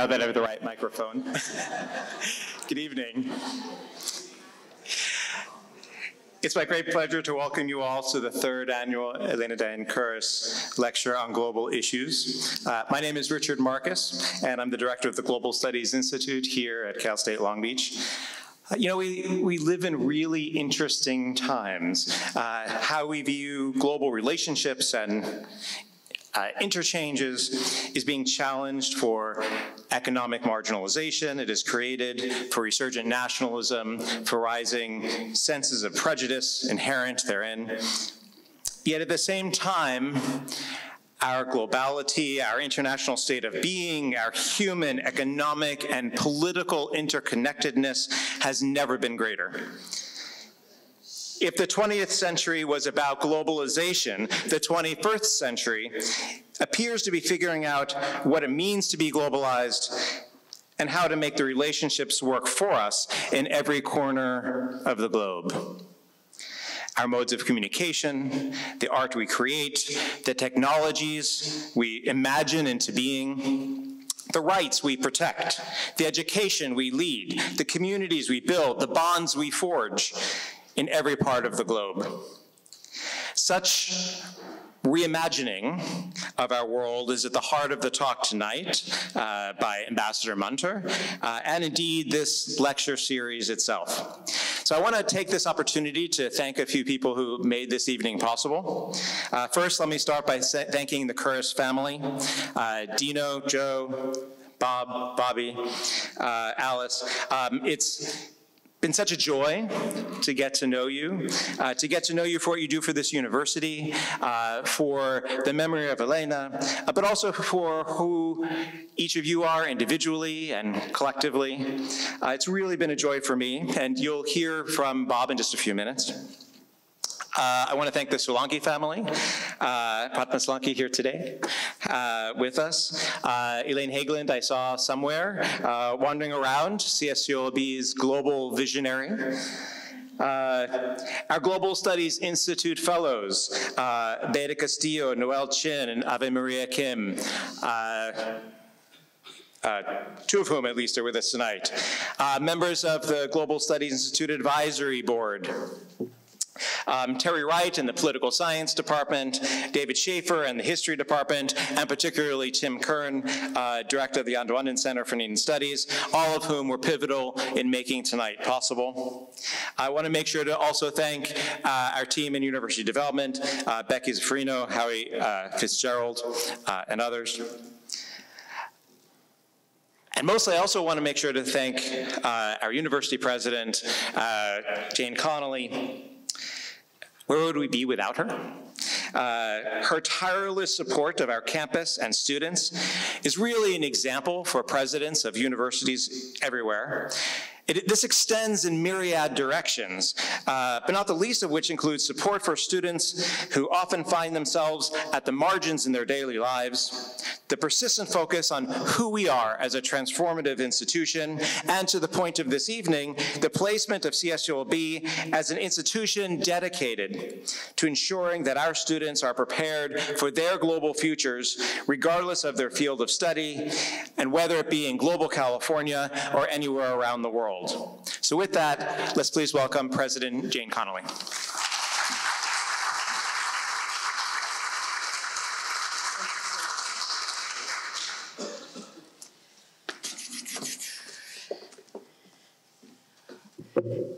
Now that I have the right microphone. Good evening. It's my great pleasure to welcome you all to the third annual Elena Diane Curris Lecture on Global Issues. Uh, my name is Richard Marcus, and I'm the director of the Global Studies Institute here at Cal State Long Beach. Uh, you know, we, we live in really interesting times. Uh, how we view global relationships and uh, interchanges is being challenged for economic marginalization. It is created for resurgent nationalism, for rising senses of prejudice inherent therein. Yet at the same time, our globality, our international state of being, our human, economic, and political interconnectedness has never been greater. If the 20th century was about globalization, the 21st century appears to be figuring out what it means to be globalized and how to make the relationships work for us in every corner of the globe. Our modes of communication, the art we create, the technologies we imagine into being, the rights we protect, the education we lead, the communities we build, the bonds we forge in every part of the globe. Such reimagining of our world is at the heart of the talk tonight uh, by Ambassador Munter, uh, and indeed this lecture series itself. So I want to take this opportunity to thank a few people who made this evening possible. Uh, first, let me start by thanking the Curris family, uh, Dino, Joe, Bob, Bobby, uh, Alice. Um, it's been such a joy to get to know you, uh, to get to know you for what you do for this university, uh, for the memory of Elena, uh, but also for who each of you are individually and collectively. Uh, it's really been a joy for me, and you'll hear from Bob in just a few minutes. Uh, I want to thank the Solanki family, uh, Padma here today uh, with us. Uh, Elaine Hageland I saw somewhere uh, wandering around, CSULB's global visionary. Uh, our Global Studies Institute Fellows, uh, Beta Castillo, Noel Chin, and Ave Maria Kim. Uh, uh, two of whom at least are with us tonight. Uh, members of the Global Studies Institute Advisory Board, um, Terry Wright in the Political Science Department, David Schaefer in the History Department, and particularly Tim Kern, uh, Director of the Andalusian Center for Indian Studies, all of whom were pivotal in making tonight possible. I want to make sure to also thank uh, our team in University Development, uh, Becky Zaffarino, Howie uh, Fitzgerald, uh, and others. And mostly, I also want to make sure to thank uh, our university president, uh, Jane Conoley, where would we be without her? Uh, her tireless support of our campus and students is really an example for presidents of universities everywhere. It, this extends in myriad directions, uh, but not the least of which includes support for students who often find themselves at the margins in their daily lives, the persistent focus on who we are as a transformative institution, and to the point of this evening, the placement of CSULB as an institution dedicated to ensuring that our students are prepared for their global futures, regardless of their field of study, and whether it be in global California or anywhere around the world world. So with that, let's please welcome President Jane Conoley.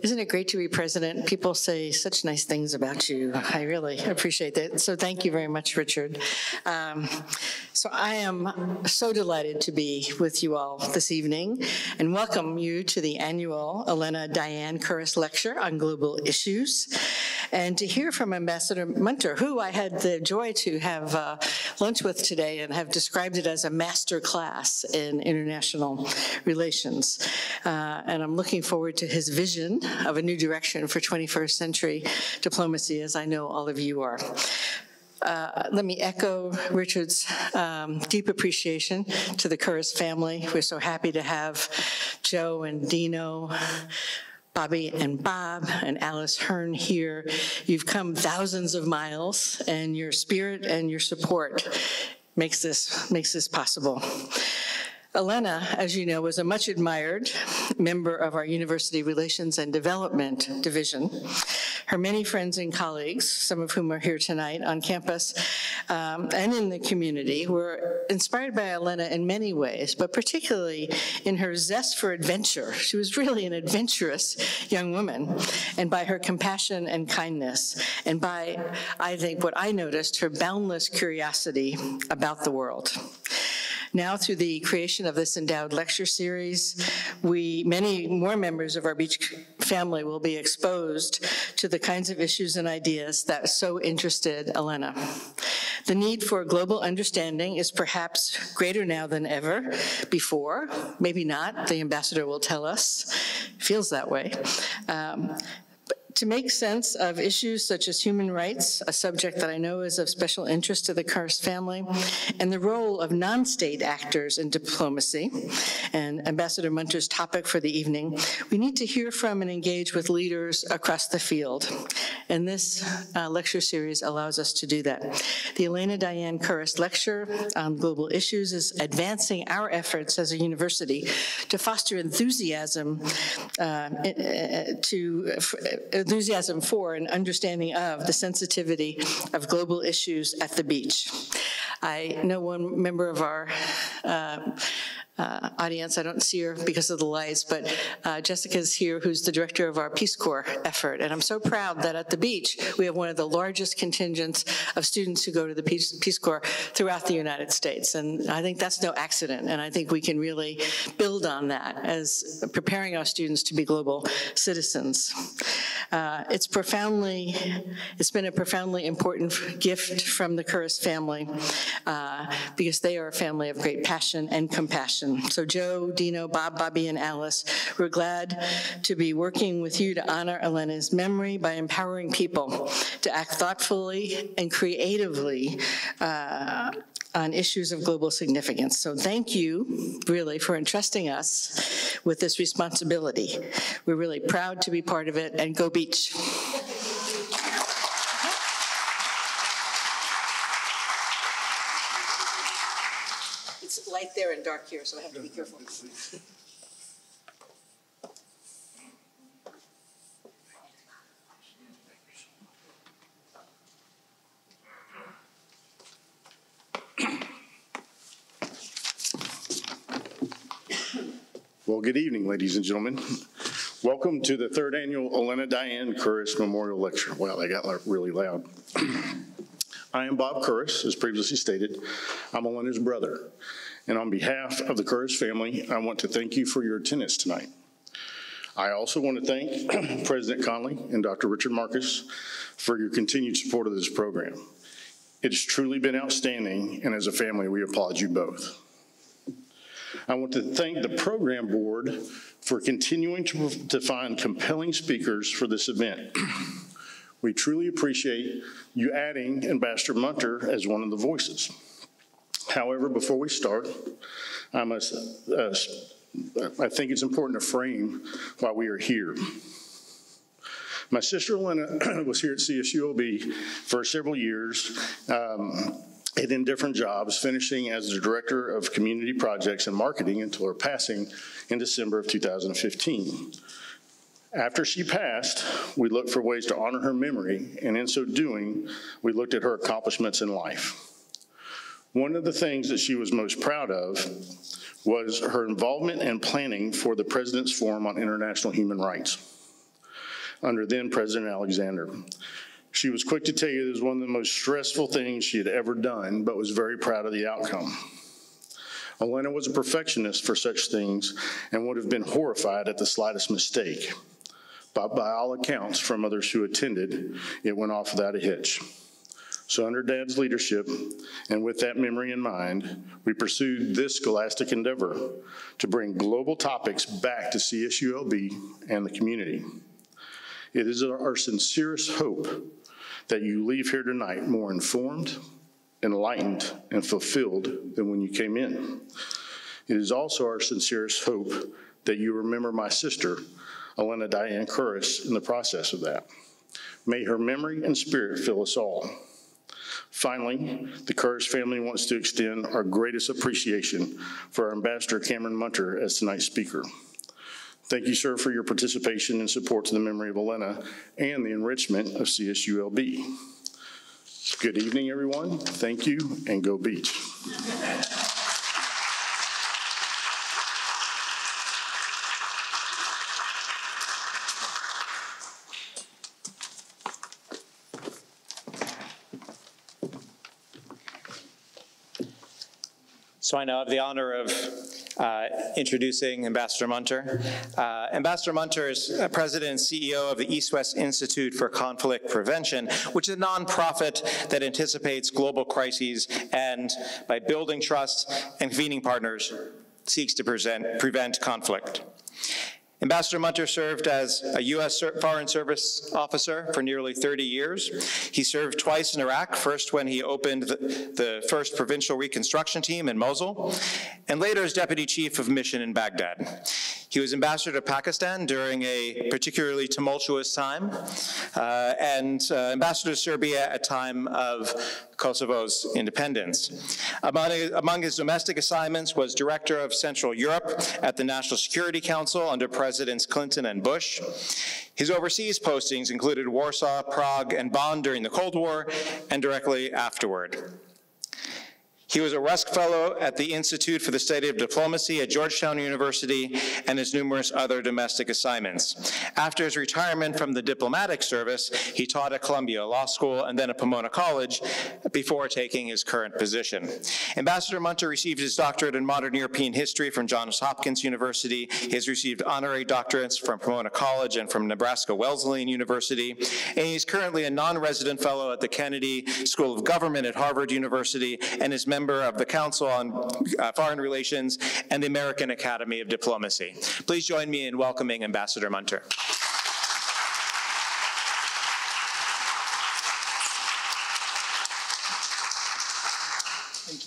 Isn't it great to be president? People say such nice things about you. I really appreciate that. So thank you very much, Richard. Um, so I am so delighted to be with you all this evening and welcome you to the annual Elena Diane Curris Lecture on Global Issues and to hear from Ambassador Munter, who I had the joy to have uh, lunch with today and have described it as a master class in international relations. Uh, and I'm looking forward to his vision of a new direction for 21st century diplomacy, as I know all of you are. Uh, let me echo Richard's um, deep appreciation to the Curris family. We're so happy to have Joe and Dino, Bobby and Bob and Alice Hearn here. You've come thousands of miles, and your spirit and your support makes this, makes this possible. Elena, as you know, was a much admired member of our University Relations and Development Division. Her many friends and colleagues, some of whom are here tonight on campus um, and in the community, were inspired by Elena in many ways, but particularly in her zest for adventure. She was really an adventurous young woman, and by her compassion and kindness, and by, I think, what I noticed, her boundless curiosity about the world. Now, through the creation of this endowed lecture series, we, many more members of our Beach family will be exposed to the kinds of issues and ideas that so interested Elena. The need for global understanding is perhaps greater now than ever before. Maybe not, the ambassador will tell us. Feels that way. Um, to make sense of issues such as human rights, a subject that I know is of special interest to the Curris family, and the role of non-state actors in diplomacy, and Ambassador Munter's topic for the evening, we need to hear from and engage with leaders across the field. And this uh, lecture series allows us to do that. The Elena Diane Curris Lecture on Global Issues is advancing our efforts as a university to foster enthusiasm uh, to uh, enthusiasm for and understanding of the sensitivity of global issues at the beach. I know one member of our uh, uh, audience. I don't see her because of the lights, but uh, Jessica's here, who's the director of our Peace Corps effort. And I'm so proud that at the beach, we have one of the largest contingents of students who go to the Peace, Peace Corps throughout the United States. And I think that's no accident. And I think we can really build on that as preparing our students to be global citizens. Uh, it's profoundly, it's been a profoundly important gift from the Curris family uh, because they are a family of great passion and compassion so Joe, Dino, Bob, Bobby, and Alice, we're glad to be working with you to honor Elena's memory by empowering people to act thoughtfully and creatively uh, on issues of global significance. So thank you, really, for entrusting us with this responsibility. We're really proud to be part of it, and go beach. There and dark here, so I have to be careful. Well, good evening, ladies and gentlemen. Welcome to the third annual Elena Diane Curris Memorial Lecture. Wow, that got really loud. I am Bob Curris, as previously stated. I'm Elena's brother. And on behalf of the Curris family, I want to thank you for your attendance tonight. I also want to thank President Conoley and Dr. Richard Marcus for your continued support of this program. It has truly been outstanding, and as a family, we applaud you both. I want to thank the program board for continuing to, to find compelling speakers for this event. we truly appreciate you adding Ambassador Munter as one of the voices. However, before we start, I must, uh, I think it's important to frame why we are here. My sister Elena was here at CSULB for several years um, and in different jobs, finishing as the Director of Community Projects and Marketing until her passing in December of 2015. After she passed, we looked for ways to honor her memory, and in so doing, we looked at her accomplishments in life. One of the things that she was most proud of was her involvement and planning for the President's Forum on International Human Rights under then President Alexander. She was quick to tell you it was one of the most stressful things she had ever done, but was very proud of the outcome. Elena was a perfectionist for such things and would have been horrified at the slightest mistake. But by all accounts from others who attended, it went off without a hitch. So, under Dad's leadership, and with that memory in mind, we pursued this scholastic endeavor to bring global topics back to CSULB and the community. It is our sincerest hope that you leave here tonight more informed, enlightened, and fulfilled than when you came in. It is also our sincerest hope that you remember my sister, Elena Diane Curris in the process of that. May her memory and spirit fill us all. Finally, the Curris family wants to extend our greatest appreciation for our Ambassador Cameron Munter as tonight's speaker. Thank you, sir, for your participation and support to the memory of Elena and the enrichment of CSULB. Good evening, everyone. Thank you, and go Beach. So I now have the honor of uh, introducing Ambassador Munter. Uh, Ambassador Munter is president and CEO of the East West Institute for Conflict Prevention, which is a nonprofit that anticipates global crises and, by building trust and convening partners, seeks to present, prevent conflict. Ambassador Munter served as a U.S. Foreign Service officer for nearly 30 years. He served twice in Iraq, first when he opened the, the, first provincial reconstruction team in Mosul, and later as deputy chief of mission in Baghdad. He was ambassador to Pakistan during a particularly tumultuous time, uh, and uh, ambassador to Serbia at time of Kosovo's independence. Among, among his domestic assignments was director of Central Europe at the National Security Council under Presidents Clinton and Bush. His overseas postings included Warsaw, Prague, and Bonn during the Cold War and directly afterward. He was a Rusk Fellow at the Institute for the Study of Diplomacy at Georgetown University and his numerous other domestic assignments. After his retirement from the diplomatic service, he taught at Columbia Law School and then at Pomona College before taking his current position. Ambassador Munter received his doctorate in modern European history from Johns Hopkins University. He has received honorary doctorates from Pomona College and from Nebraska Wesleyan University. And he's currently a non-resident fellow at the Kennedy School of Government at Harvard University and is member member of the Council on uh, Foreign Relations and the American Academy of Diplomacy. Please join me in welcoming Ambassador Munter. Thank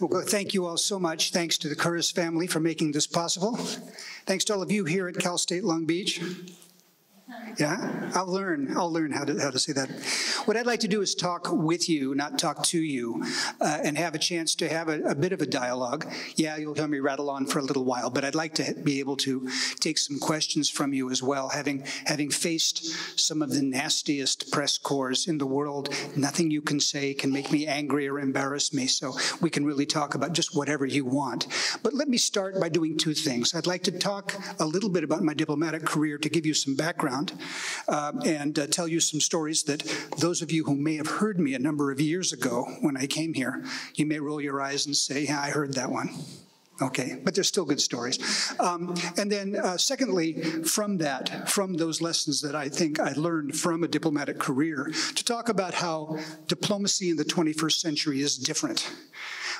you. Well, thank you all so much. Thanks to the Curris family for making this possible. Thanks to all of you here at Cal State Long Beach. Yeah, I'll learn. I'll learn how to how to say that. What I'd like to do is talk with you, not talk to you, uh, and have a chance to have a, a, bit of a dialogue. Yeah, you'll hear me rattle on for a little while, but I'd like to be able to take some questions from you as well. Having having faced some of the nastiest press corps in the world, nothing you can say can make me angry or embarrass me. So we can really talk about just whatever you want. But let me start by doing two things. I'd like to talk a little bit about my diplomatic career to give you some background uh, and uh, tell you some stories that those of you who may have heard me a number of years ago when I came here, you may roll your eyes and say, yeah, I heard that one. Okay, but they're still good stories. Um, and then, uh, secondly, from that, from those lessons that I think I learned from a diplomatic career, to talk about how diplomacy in the 21st century is different,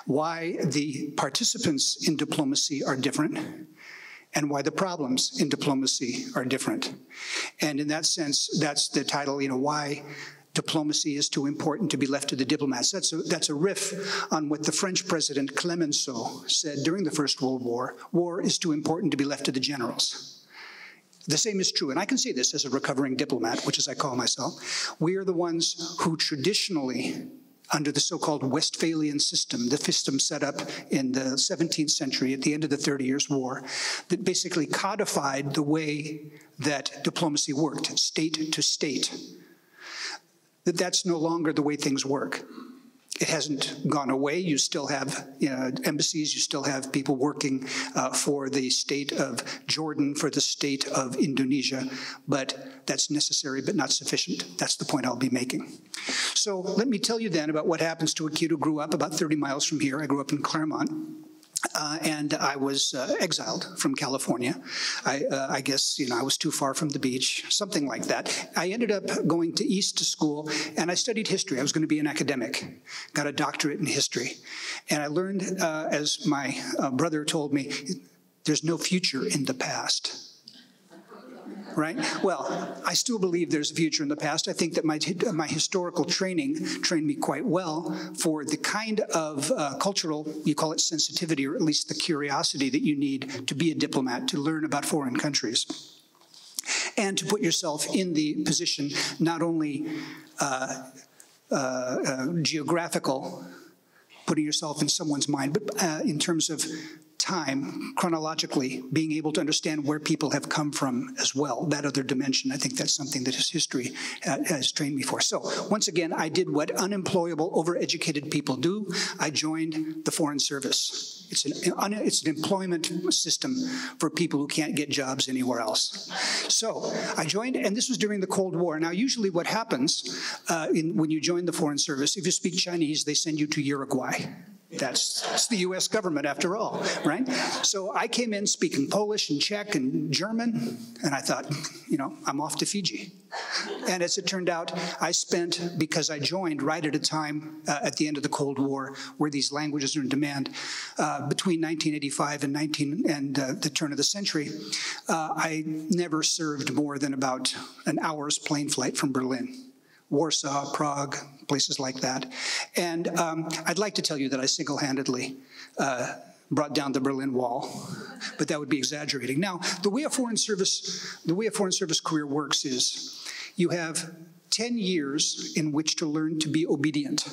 why the participants in diplomacy are different, and why the problems in diplomacy are different. And in that sense, that's the title, you know, why diplomacy is too important to be left to the diplomats. That's a, that's a riff on what the French president Clemenceau said during the First World War. War is too important to be left to the generals. The same is true, and I can say this as a recovering diplomat, which as I call myself. We are the ones who traditionally under the so-called Westphalian system, the system set up in the 17th century at the end of the Thirty Years' War, that basically codified the way that diplomacy worked, state to state. That that's no longer the way things work. It hasn't gone away. You still have you know, embassies, you still have people working uh, for the state of Jordan, for the state of Indonesia, but that's necessary but not sufficient. That's the point I'll be making. So let me tell you then about what happens to a kid who grew up about 30 miles from here. I grew up in Claremont. Uh, and I was uh, exiled from California. I, uh, I, guess you know I was too far from the beach, something like that. I ended up going to East to school, and I studied history. I was going to be an academic, got a doctorate in history, and I learned, uh, as my uh, brother told me, there's no future in the past. Right? Well, I still believe there's a future in the past. I think that my, my historical training trained me quite well for the kind of uh, cultural, you call it sensitivity, or at least the curiosity that you need to be a diplomat, to learn about foreign countries. And to put yourself in the position not only uh, uh, uh geographical, putting yourself in someone's mind, but uh, in terms of time chronologically, being able to understand where people have come from as well, that other dimension. I think that's something that his history uh, has trained me for. So once again, I did what unemployable, overeducated people do. I joined the Foreign Service. It's an, it's an employment system for people who can't get jobs anywhere else. So I joined, and this was during the Cold War. Now, usually what happens uh, in, when you join the Foreign Service, if you speak Chinese, they send you to Uruguay. That's, the US government after all, right? So I came in speaking Polish and Czech and German, and I thought, you know, I'm off to Fiji. And as it turned out, I spent, because I joined right at a time uh, at the end of the Cold War where these languages are in demand, uh, between 1985 and 19 and uh, the turn of the century, uh, I never served more than about an hour's plane flight from Berlin. Warsaw, Prague, places like that. And um, I'd like to tell you that I single-handedly uh, brought down the Berlin Wall, but that would be exaggerating. Now, the way a foreign service, the way a foreign service career works is you have 10 years in which to learn to be obedient.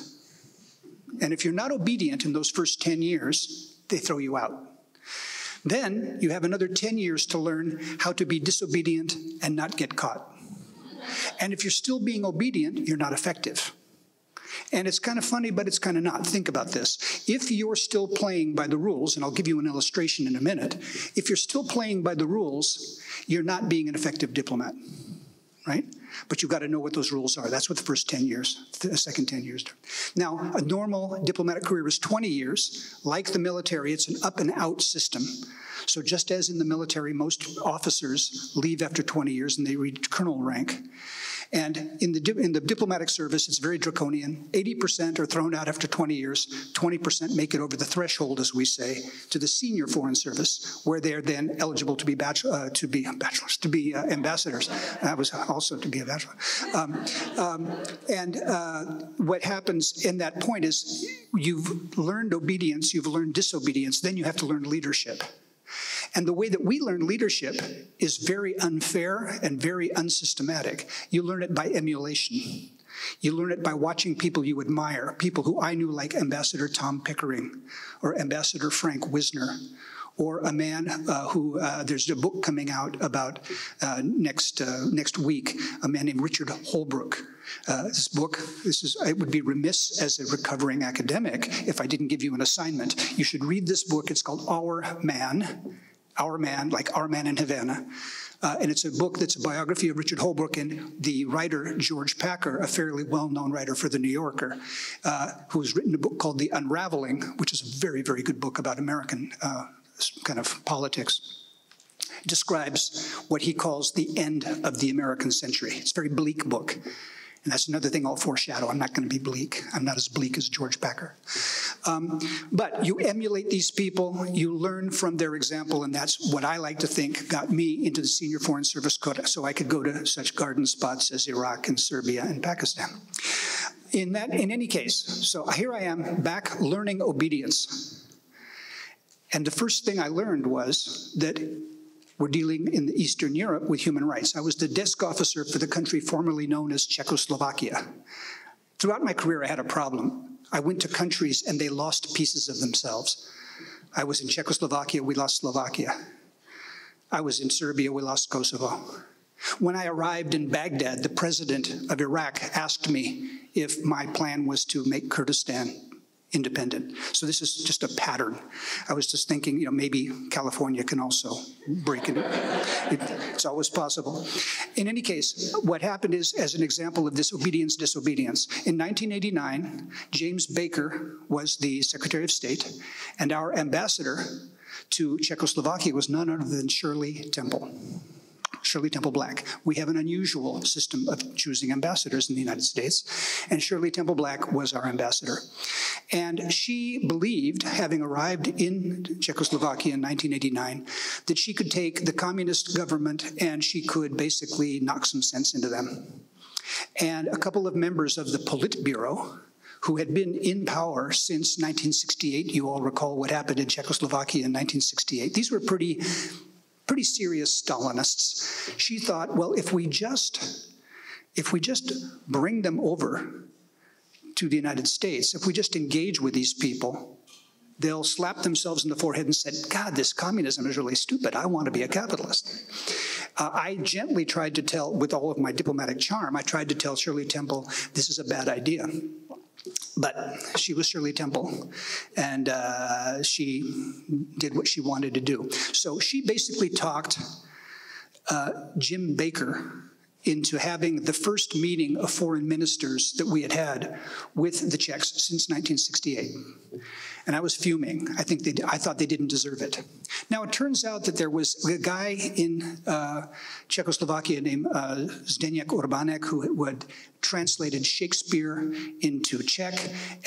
And if you're not obedient in those first 10 years, they throw you out. Then you have another 10 years to learn how to be disobedient and not get caught. And if you're still being obedient, you're not effective. And it's kind of funny, but it's kind of not. Think about this. If you're still playing by the rules, and I'll give you an illustration in a minute, if you're still playing by the rules, you're not being an effective diplomat, right? But you've got to know what those rules are. That's what the first 10 years, the second 10 years do. Now, a normal diplomatic career is 20 years. Like the military, it's an up and out system. So just as in the military, most officers leave after 20 years and they reach colonel rank. And in the, in the diplomatic service, it's very draconian. 80% are thrown out after 20 years. 20% make it over the threshold, as we say, to the senior foreign service, where they're then eligible to be, bachelor, uh, to be bachelors, to be uh, ambassadors. That was also to be a bachelor. Um, um, and uh, what happens in that point is you've learned obedience, you've learned disobedience, then you have to learn leadership. And the way that we learn leadership is very unfair and very unsystematic. You learn it by emulation. You learn it by watching people you admire, people who I knew like Ambassador Tom Pickering or Ambassador Frank Wisner or a man uh, who uh, there's a book coming out about uh, next uh, next week. A man named Richard Holbrooke. Uh, this book, this is I would be remiss as a recovering academic if I didn't give you an assignment. You should read this book. It's called Our Man. Our Man, like Our Man in Havana. Uh, and it's a book that's a biography of Richard Holbrooke and the writer George Packer, a fairly well-known writer for The New Yorker, uh, who has written a book called The Unraveling, which is a very, very good book about American uh, kind of politics describes what he calls the end of the American century. It's a very bleak book. And that's another thing I'll foreshadow. I'm not going to be bleak. I'm not as bleak as George Packer. Um, but you emulate these people, you learn from their example, and that's what I like to think got me into the senior foreign service quota so I could go to such garden spots as Iraq and Serbia and Pakistan. In, that, in any case, so here I am back learning obedience. And the first thing I learned was that we're dealing in Eastern Europe with human rights. I was the desk officer for the country formerly known as Czechoslovakia. Throughout my career, I had a problem. I went to countries and they lost pieces of themselves. I was in Czechoslovakia, we lost Slovakia. I was in Serbia, we lost Kosovo. When I arrived in Baghdad, the president of Iraq asked me if my plan was to make Kurdistan independent. So this is just a pattern. I was just thinking, you know, maybe California can also break it. it. It's always possible. In any case, what happened is, as an example of disobedience, disobedience, in 1989, James Baker was the Secretary of State, and our ambassador to Czechoslovakia was none other than Shirley Temple. Shirley Temple Black. We have an unusual system of choosing ambassadors in the United States, and Shirley Temple Black was our ambassador. And she believed, having arrived in Czechoslovakia in 1989, that she could take the communist government and she could basically knock some sense into them. And a couple of members of the Politburo, who had been in power since 1968. You all recall what happened in Czechoslovakia in 1968. These were pretty, pretty serious Stalinists. She thought, well, if we just, if we just bring them over to the United States, if we just engage with these people, they'll slap themselves in the forehead and say, God, this communism is really stupid. I want to be a capitalist. Uh, I gently tried to tell, with all of my diplomatic charm, I tried to tell Shirley Temple, this is a bad idea. But she was Shirley Temple, and uh, she did what she wanted to do. So she basically talked uh, Jim Baker into having the first meeting of foreign ministers that we had had with the Czechs since 1968 and I was fuming. I think they, I thought they didn't deserve it. Now it turns out that there was a guy in uh, Czechoslovakia named uh, Zdeněk Urbanek who, had translated Shakespeare into Czech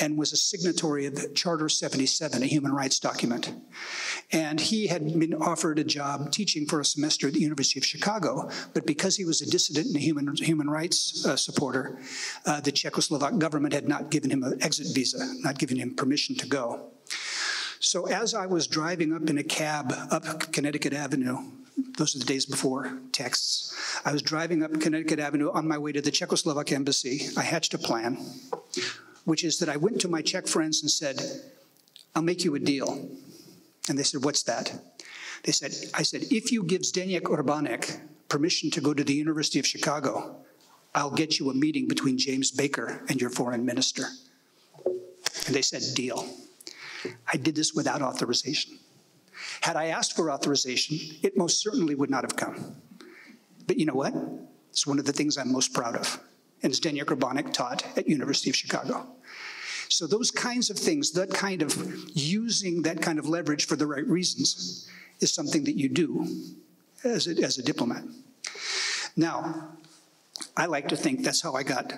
and was a signatory of Charter 77, a human rights document. And he had been offered a job teaching for a semester at the University of Chicago, but because he was a dissident and a human, human rights uh, supporter, uh, the Czechoslovak government had not given him an exit visa, not given him permission to go. So as I was driving up in a cab up Connecticut Avenue, those are the days before texts, I was driving up Connecticut Avenue on my way to the Czechoslovak embassy. I hatched a plan, which is that I went to my Czech friends and said, I'll make you a deal. And they said, what's that? They said, I said, if you give Zdeněk Urbanek permission to go to the University of Chicago, I'll get you a meeting between James Baker and your foreign minister. And they said, deal. I did this without authorization. Had I asked for authorization, it most certainly would not have come. But you know what? It's one of the things I'm most proud of. And Zdeněk Urbanek taught at University of Chicago. So those kinds of things, that kind of using that kind of leverage for the right reasons is something that you do as a, as a diplomat. Now, I like to think that's how I got,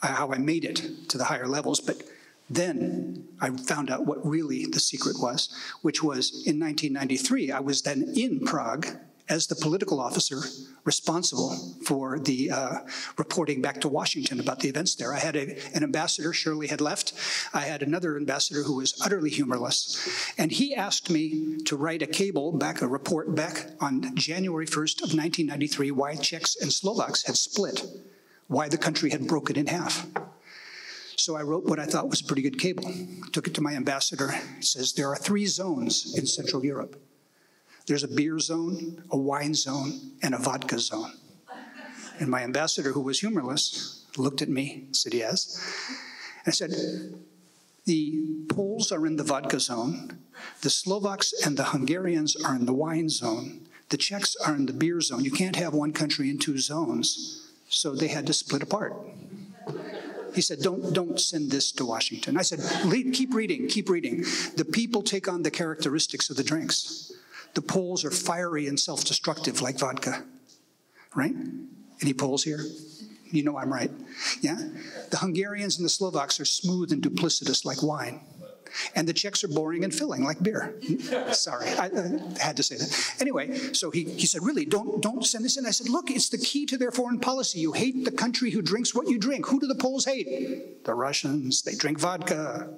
how I made it to the higher levels, but then I found out what really the secret was, which was in 1993, I was then in Prague as the political officer responsible for the uh, reporting back to Washington about the events there. I had a, an ambassador, Shirley had left. I had another ambassador who was utterly humorless. And he asked me to write a cable back, a report back on January 1st of 1993, why Czechs and Slovaks had split, why the country had broken in half. So I wrote what I thought was a pretty good cable. Took it to my ambassador. It says there are three zones in Central Europe. There's a beer zone, a wine zone, and a vodka zone. And my ambassador, who was humorless, looked at me, said yes. I said, the Poles are in the vodka zone, the Slovaks and the Hungarians are in the wine zone, the Czechs are in the beer zone. You can't have one country in two zones. So they had to split apart. He said, don't, don't send this to Washington. I said, keep reading, keep reading. The people take on the characteristics of the drinks. The Poles are fiery and self-destructive like vodka, right? Any Poles here? You know I'm right. Yeah? The Hungarians and the Slovaks are smooth and duplicitous like wine. And the Czechs are boring and filling like beer. Sorry, I, I, had to say that. Anyway, so he, he said, really, don't, don't send this in. I said, look, it's the key to their foreign policy. You hate the country who drinks what you drink. Who do the Poles hate? The Russians, they drink vodka.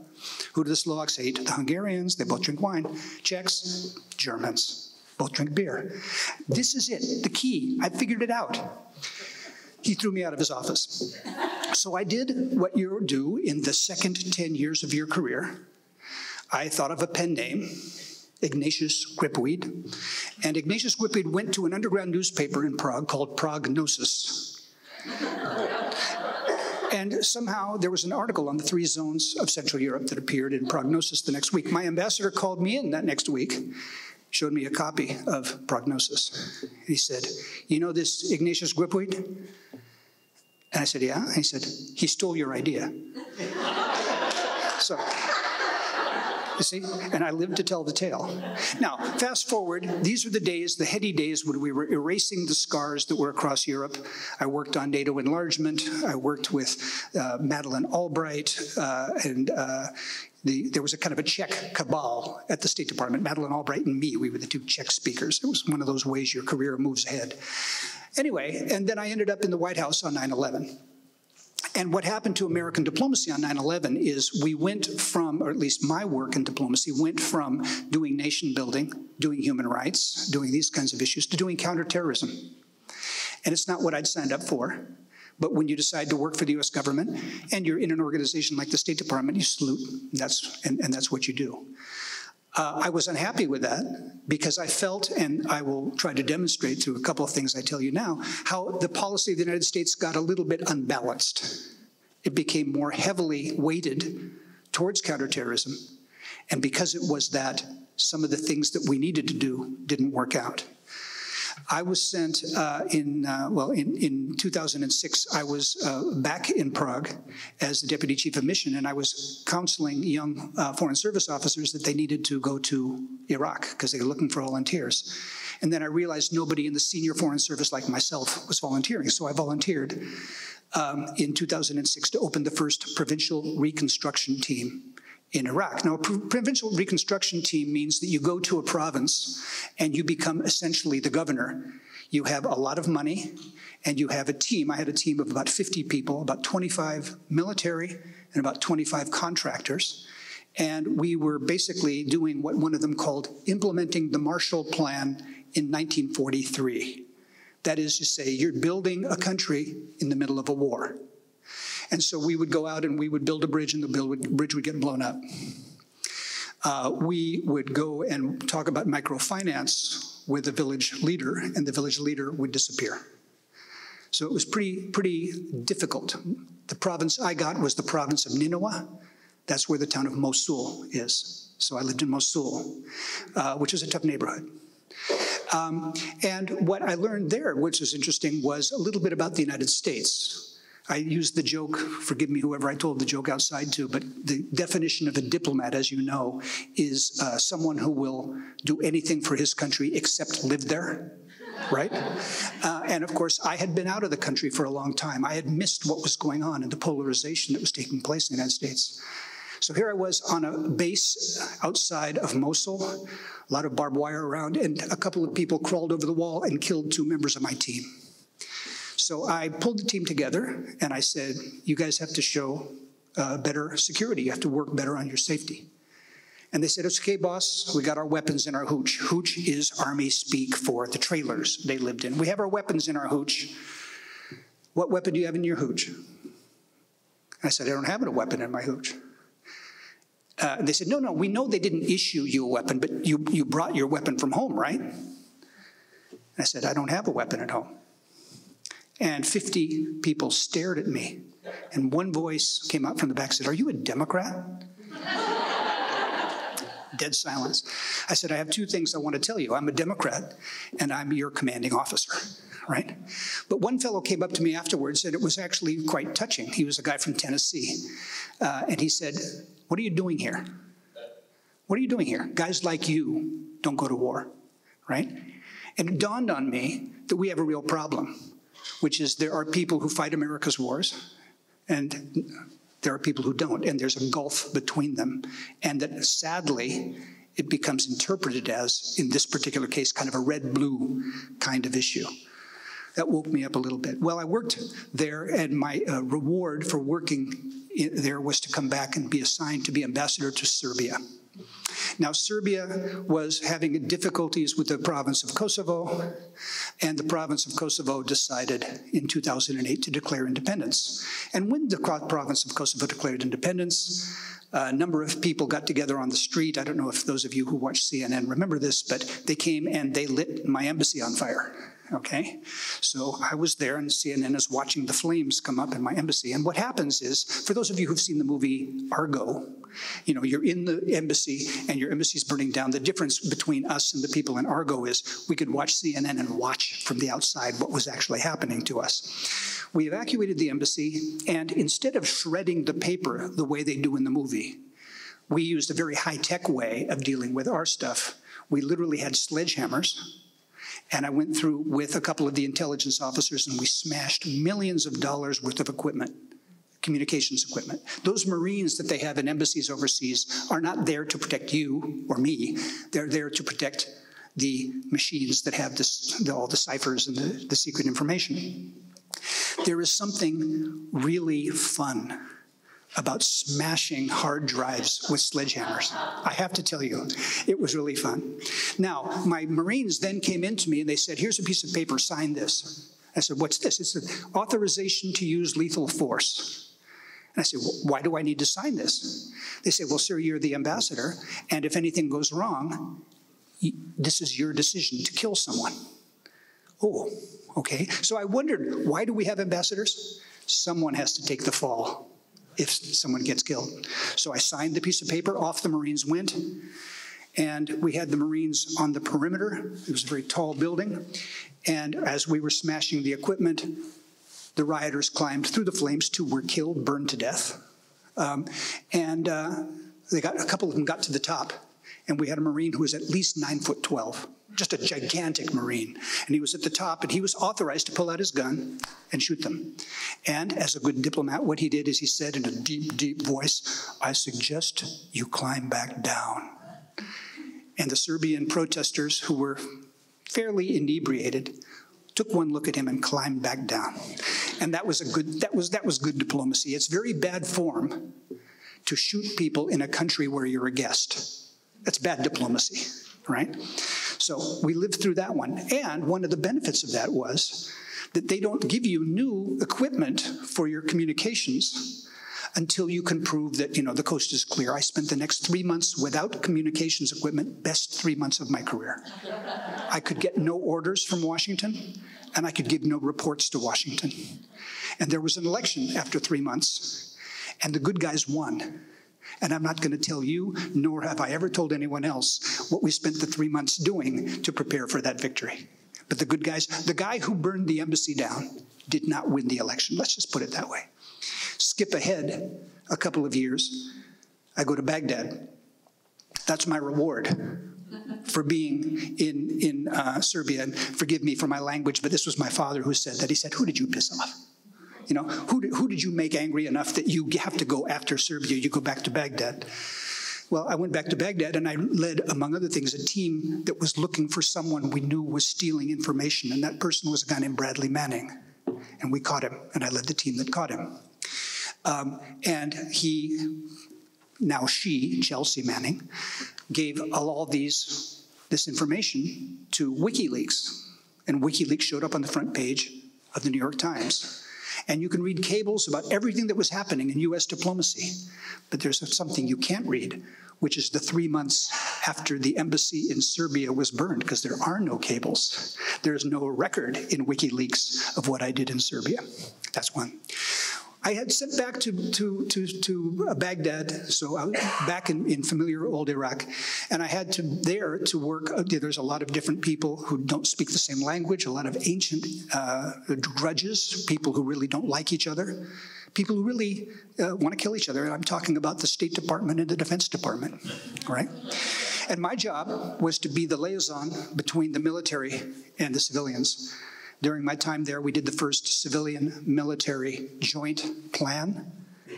Who do the Slovaks hate? The Hungarians, they both drink wine. Czechs, Germans, both drink beer. This is it, the key. I figured it out. He threw me out of his office. So I did what you do in the second 10 years of your career. I thought of a pen name, Ignatius Gripweed. And Ignatius Gripweed went to an underground newspaper in Prague called Prognosis. and somehow there was an article on the three zones of Central Europe that appeared in Prognosis the next week. My ambassador called me in that next week, showed me a copy of Prognosis. He said, You know this Ignatius Gripweed? And I said, Yeah. And he said, He stole your idea. so You see? And I lived to tell the tale. Now, fast forward, these were the days, the heady days when we were erasing the scars that were across Europe. I worked on NATO enlargement. I worked with uh, Madeleine Albright uh, and uh, the, there was a kind of a Czech cabal at the State Department. Madeleine Albright and me, we were the two Czech speakers. It was one of those ways your career moves ahead. Anyway, and then I ended up in the White House on 9 11. And what happened to American diplomacy on 9 11 is we went from, or at least my work in diplomacy, went from doing nation building, doing human rights, doing these kinds of issues, to doing counterterrorism. And it's not what I'd signed up for. But when you decide to work for the US government and you're in an organization like the State Department, you salute. And that's, and, and that's what you do. Uh, I was unhappy with that because I felt, and I will try to demonstrate through a couple of things I tell you now, how the policy of the United States got a little bit unbalanced. It became more heavily weighted towards counterterrorism. And because it was that, some of the things that we needed to do didn't work out. I was sent uh, in, uh, well, in, in 2006, I was uh, back in Prague as the deputy chief of mission, and I was counseling young uh, foreign service officers that they needed to go to Iraq because they were looking for volunteers. And then I realized nobody in the senior foreign service like myself was volunteering, so I volunteered um, in 2006 to open the first provincial reconstruction team in Iraq. Now, a provincial reconstruction team means that you go to a province and you become essentially the governor. You have a lot of money and you have a team. I had a team of about 50 people, about 25 military and about 25 contractors. And we were basically doing what one of them called implementing the Marshall Plan in 1943. That is to say, you're building a country in the middle of a war. And so we would go out and we would build a bridge, and the would, bridge would get blown up. Uh, we would go and talk about microfinance with the village leader, and the village leader would disappear. So it was pretty, pretty difficult. The province I got was the province of Nineveh. That's where the town of Mosul is. So I lived in Mosul, uh, which is a tough neighborhood. Um, and what I learned there, which was interesting, was a little bit about the United States. I used the joke, forgive me, whoever I told the joke outside to, but the definition of a diplomat, as you know, is uh, someone who will do anything for his country except live there, right? Uh, and of course, I had been out of the country for a long time. I had missed what was going on and the polarization that was taking place in the United States. So here I was on a base outside of Mosul, a lot of barbed wire around, and a couple of people crawled over the wall and killed two members of my team. So I pulled the team together and I said, you guys have to show uh, better security. You have to work better on your safety. And they said, it's okay, boss. We got our weapons in our hooch. Hooch is Army speak for the trailers they lived in. We have our weapons in our hooch. What weapon do you have in your hooch? I said, I don't have a weapon in my hooch. Uh, they said, no, no, we know they didn't issue you a weapon, but you, you brought your weapon from home, right? I said, I don't have a weapon at home. And 50 people stared at me. And one voice came out from the back and said, Are you a Democrat? Dead silence. I said, I have two things I want to tell you. I'm a Democrat and I'm your commanding officer, right? But one fellow came up to me afterwards and it was actually quite touching. He was a guy from Tennessee. Uh, and he said, What are you doing here? What are you doing here? Guys like you don't go to war, right? And it dawned on me that we have a real problem which is there are people who fight America's wars, and there are people who don't, and there's a gulf between them. And that sadly, it becomes interpreted as, in this particular case, kind of a red blue kind of issue. That woke me up a little bit. Well, I worked there, and my uh, reward for working there was to come back and be assigned to be ambassador to Serbia. Now, Serbia was having difficulties with the province of Kosovo, and the province of Kosovo decided in 2008 to declare independence. And when the province of Kosovo declared independence, a number of people got together on the street. I don't know if those of you who watch CNN remember this, but they came and they lit my embassy on fire okay? So I was there, and CNN is watching the flames come up in my embassy. And what happens is, for those of you who've seen the movie Argo, you know, you're in the embassy and your embassy is burning down. The difference between us and the people in Argo is we could watch CNN and watch from the outside what was actually happening to us. We evacuated the embassy, and instead of shredding the paper the way they do in the movie, we used a very high-tech way of dealing with our stuff. We literally had sledgehammers, and I went through with a couple of the intelligence officers and we smashed millions of dollars worth of equipment, communications equipment. Those Marines that they have in embassies overseas are not there to protect you or me. They're there to protect the machines that have this, the, all the ciphers and the, the secret information. There is something really fun about smashing hard drives with sledgehammers. I have to tell you, it was really fun. Now, my Marines then came in to me and they said, Here's a piece of paper, sign this. I said, What's this? It's an authorization to use lethal force. And I said, well, Why do I need to sign this? They said, Well, sir, you're the ambassador, and if anything goes wrong, this is your decision to kill someone. Oh, okay. So I wondered, why do we have ambassadors? Someone has to take the fall if someone gets killed. So I signed the piece of paper, off the Marines went, and we had the Marines on the perimeter. It was a very tall building. And as we were smashing the equipment, the rioters climbed through the flames. Two were killed, burned to death. Um, and uh, they got a couple of them got to the top, and we had a Marine who was at least nine foot 12 just a gigantic Marine. And he was at the top, and he was authorized to pull out his gun and shoot them. And as a good diplomat, what he did is he said in a deep, deep voice, I suggest you climb back down. And the Serbian protesters, who were fairly inebriated, took one look at him and climbed back down. And that was a good that was that was good diplomacy. It's very bad form to shoot people in a country where you're a guest. That's bad diplomacy, right? So we lived through that one. And one of the benefits of that was that they don't give you new equipment for your communications until you can prove that you know the coast is clear. I spent the next three months without communications equipment, best three months of my career. I could get no orders from Washington, and I could give no reports to Washington. And there was an election after three months, and the good guys won. And I'm not going to tell you, nor have I ever told anyone else, what we spent the three months doing to prepare for that victory. But the good guys, the guy who burned the embassy down, did not win the election. Let's just put it that way. Skip ahead a couple of years, I go to Baghdad. That's my reward for being in, in uh, Serbia. And forgive me for my language, but this was my father who said that. He said, Who did you piss off? You know, who did, who did you make angry enough that you have to go after Serbia? You go back to Baghdad. Well, I went back to Baghdad and I led, among other things, a team that was looking for someone we knew was stealing information. And that person was a guy named Bradley Manning. And we caught him, and I led the team that caught him. Um, and he, now she, Chelsea Manning, gave all these this information to WikiLeaks. And WikiLeaks showed up on the front page of the New York Times. And you can read cables about everything that was happening in US diplomacy. But there's something you can't read, which is the three months after the embassy in Serbia was burned, because there are no cables. There's no record in WikiLeaks of what I did in Serbia. That's one. I had sent back to, to, to, to Baghdad, so I was back in, in familiar old Iraq, and I had to there to work. Uh, there's a lot of different people who don't speak the same language, a lot of ancient uh, grudges, people who really don't like each other, people who really uh, want to kill each other. And I'm talking about the State Department and the Defense Department, right? And my job was to be the liaison between the military and the civilians. During my time there, we did the first civilian military joint plan.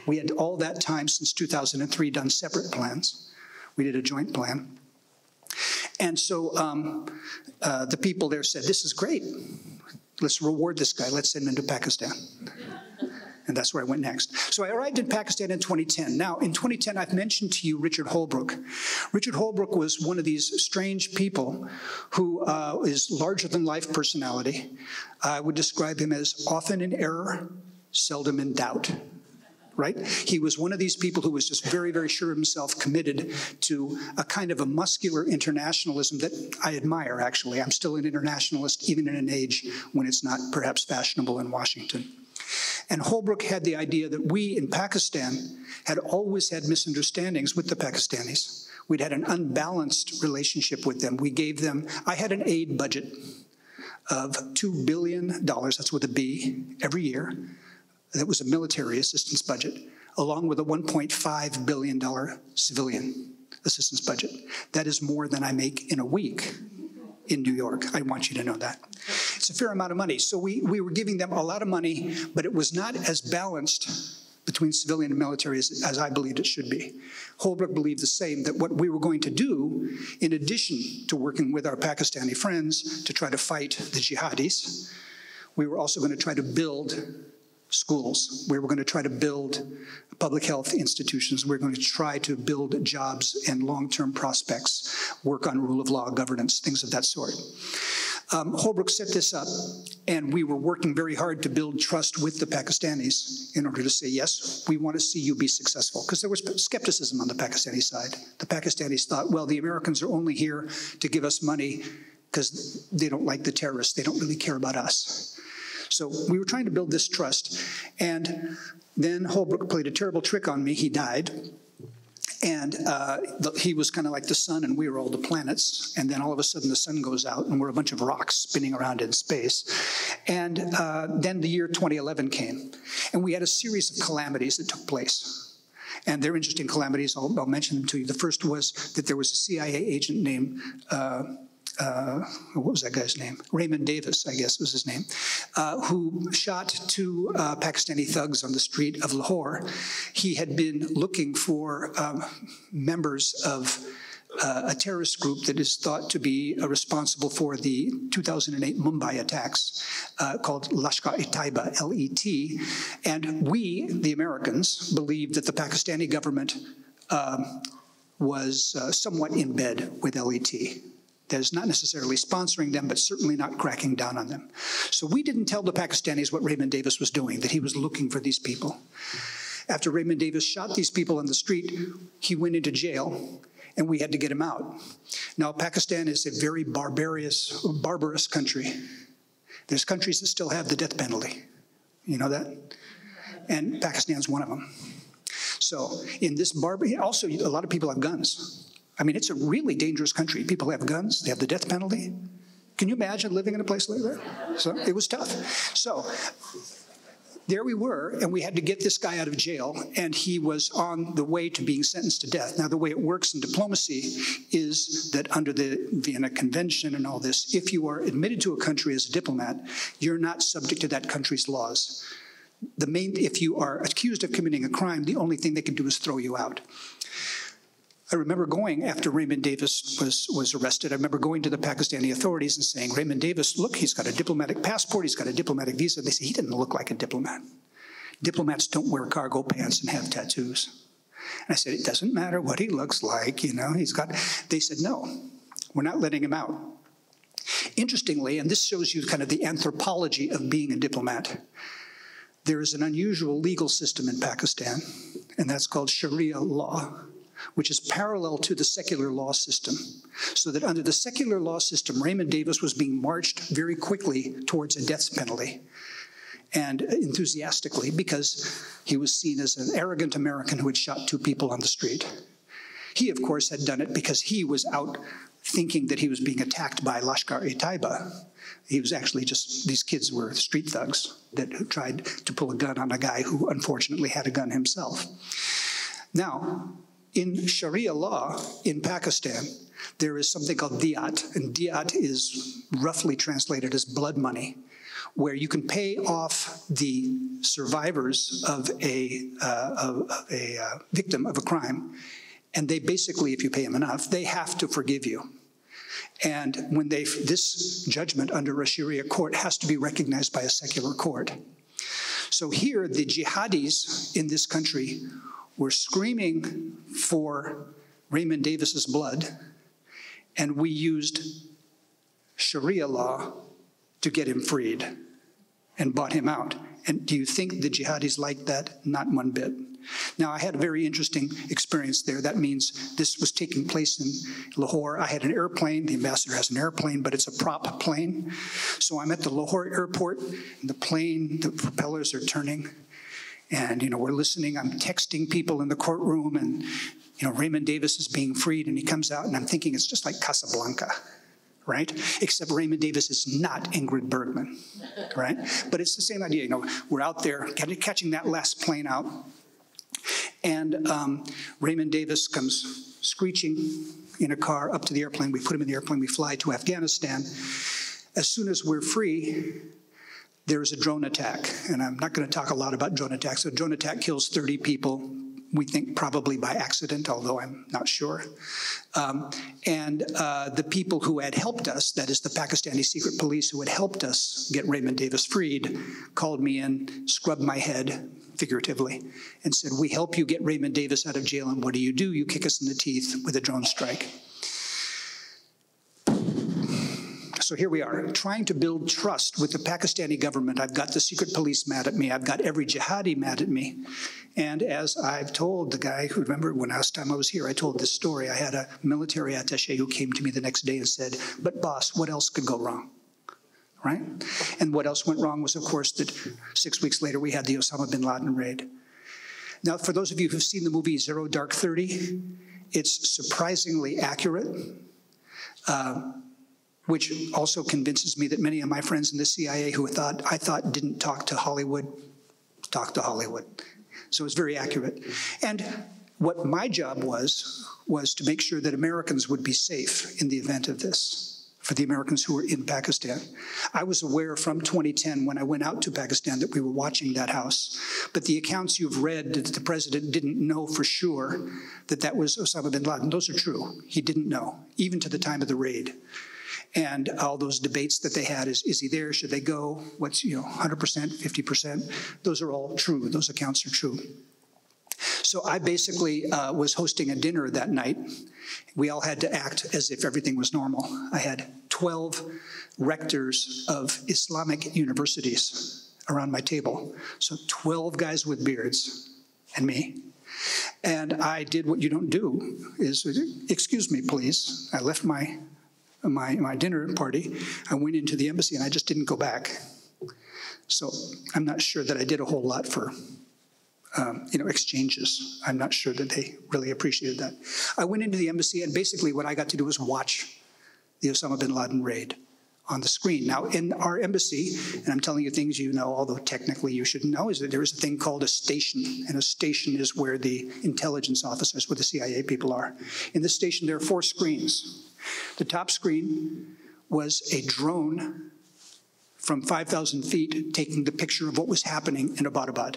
We had all that time since 2003 done separate plans. We did a joint plan. And so um, uh, the people there said, This is great. Let's reward this guy. Let's send him to Pakistan and that's where I went next. So I arrived in Pakistan in 2010. Now, in 2010, I've mentioned to you Richard Holbrooke. Richard Holbrooke was one of these strange people who uh, is larger than life personality. I would describe him as often in error, seldom in doubt right? He was one of these people who was just very, very sure of himself, committed to a kind of a muscular internationalism that I admire, actually. I'm still an internationalist, even in an age when it's not perhaps fashionable in Washington. And Holbrooke had the idea that we in Pakistan had always had misunderstandings with the Pakistanis. We'd had an unbalanced relationship with them. We gave them, I had an aid budget of $2 billion, that's with a B, every year. That was a military assistance budget. along with a $1.5 billion civilian assistance budget. That is more than I make in a week in New York. I want you to know that. It's a fair amount of money. So we, we were giving them a lot of money, but it was not as balanced between civilian and military as, as I believed it should be. Holbrooke believed the same, that what we were going to do, in addition to working with our Pakistani friends to try to fight the jihadis, we were also going to try to build schools. We were going to try to build public health institutions. We we're going to try to build jobs and long-term prospects, work on rule of law, governance, things of that sort. Um, Holbrooke set this up, and we were working very hard to build trust with the Pakistanis in order to say, yes, we want to see you be successful. Because there was skepticism on the Pakistani side. The Pakistanis thought, well, the Americans are only here to give us money because they don't like the terrorists. They don't really care about us. So we were trying to build this trust. And then Holbrooke played a terrible trick on me. He died. And uh, the, he was kind of like the sun, and we were all the planets. And then all of a sudden, the sun goes out, and we're a bunch of rocks spinning around in space. And uh, then the year 2011 came, and we had a series of calamities that took place. And they're interesting calamities. I'll, I'll mention them to you. The first was that there was a CIA agent named uh, uh, what was that guy's name? Raymond Davis, I guess was his name, uh, who shot two uh, Pakistani thugs on the street of Lahore. He had been looking for um, members of uh, a terrorist group that is thought to be uh, responsible for the 2008 Mumbai attacks uh, called Lashkar-e-Taiba, L-E-T. And we, the Americans, believed that the Pakistani government um, was somewhat in bed with LET that is not necessarily sponsoring them, but certainly not cracking down on them. So we didn't tell the Pakistanis what Raymond Davis was doing, that he was looking for these people. After Raymond Davis shot these people on the street, he went into jail and we had to get him out. Now, Pakistan is a very barbarous, barbarous country. There's countries that still have the death penalty. You know that? And Pakistan's one of them. So in this barbar, also a lot of people have guns. I mean, it's a really dangerous country. People have guns, they have the death penalty. Can you imagine living in a place like that? So it was tough. So there we were, and we had to get this guy out of jail, and he was on the way to being sentenced to death. Now, the way it works in diplomacy is that under the Vienna Convention and all this, if you are admitted to a country as a diplomat, you're not subject to that country's laws. The main, if you are accused of committing a crime, the only thing they can do is throw you out. I remember going after Raymond Davis was, was arrested. I remember going to the Pakistani authorities and saying, Raymond Davis, look, he's got a diplomatic passport, he's got a diplomatic visa. They said, he didn't look like a diplomat. Diplomats don't wear cargo pants and have tattoos. And I said, it doesn't matter what he looks like, you know, he's got, they said, no, we're not letting him out. Interestingly, and this shows you kind of the anthropology of being a diplomat, there is an unusual legal system in Pakistan, and that's called Sharia law which is parallel to the secular law system. So that under the secular law system, Raymond Davis was being marched very quickly towards a death penalty and enthusiastically because he was seen as an arrogant American who had shot two people on the street. He, of course, had done it because he was out thinking that he was being attacked by Lashkar-e-Taiba. He was actually just, these kids were street thugs that tried to pull a gun on a guy who unfortunately had a gun himself. Now, in Sharia law in Pakistan, there is something called diyat, and diyat is roughly translated as blood money, where you can pay off the survivors of a, uh, of a uh, victim of a crime, and they basically, if you pay them enough, they have to forgive you. And when they, this judgment under a Sharia court has to be recognized by a secular court. So here, the jihadis in this country were screaming for Raymond Davis's blood, and we used Sharia law to get him freed and bought him out. And do you think the jihadis liked that? Not one bit. Now, I had a very interesting experience there. That means this was taking place in Lahore. I had an airplane. The ambassador has an airplane, but it's a prop plane. So I'm at the Lahore airport, and the plane, the propellers are turning. And, you know, we're listening. I'm texting people in the courtroom, and, you know, Raymond Davis is being freed, and he comes out, and I'm thinking it's just like Casablanca, right? Except Raymond Davis is not Ingrid Bergman, right? But it's the same idea. You know, we're out there catching that last plane out. And um, Raymond Davis comes screeching in a car up to the airplane. We put him in the airplane, we fly to Afghanistan. As soon as we're free, there is a drone attack. And I'm not going to talk a lot about drone attacks. A drone attack kills 30 people. We think probably by accident, although I'm not sure. Um, and uh, the people who had helped us, that is the Pakistani secret police who had helped us get Raymond Davis freed, called me in, scrubbed my head figuratively, and said, We help you get Raymond Davis out of jail, and what do you do? You kick us in the teeth with a drone strike. So here we are, trying to build trust with the Pakistani government. I've got the secret police mad at me. I've got every jihadi mad at me. And as I've told the guy who, remember when last time I was here, I told this story. I had a military attache who came to me the next day and said, But boss, what else could go wrong? Right? And what else went wrong was, of course, that six weeks later we had the Osama bin Laden raid. Now, for those of you who've seen the movie Zero Dark 30, it's surprisingly accurate. Uh, which also convinces me that many of my friends in the CIA who thought I thought didn't talk to Hollywood, talk to Hollywood. So it's very accurate. And what my job was was to make sure that Americans would be safe in the event of this for the Americans who were in Pakistan. I was aware from 2010 when I went out to Pakistan that we were watching that house. But the accounts you've read that the president didn't know for sure that that was Osama bin Laden, those are true. He didn't know, even to the time of the raid and all those debates that they had is, is he there? Should they go? What's you know 100% 50% those are all true. Those accounts are true. So i basically uh, was hosting a dinner that night. We all had to act as if everything was normal. I had 12 rectors of islamic universities around my table. So 12 guys with beards and me. And i did what you don't do is excuse me please. I left my my, my dinner party, I went into the embassy and I just didn't go back. So I'm not sure that I did a whole lot for um, you know, exchanges. I'm not sure that they really appreciated that. I went into the embassy, and basically what I got to do was watch the Osama bin Laden raid on the screen. Now, in our embassy, and I'm telling you things you know, although technically you shouldn't know, is that there is a thing called a station, and a station is where the intelligence officers, where the CIA people are. In the station, there are four screens. The top screen was a drone from 5,000 feet taking the picture of what was happening in Abbottabad.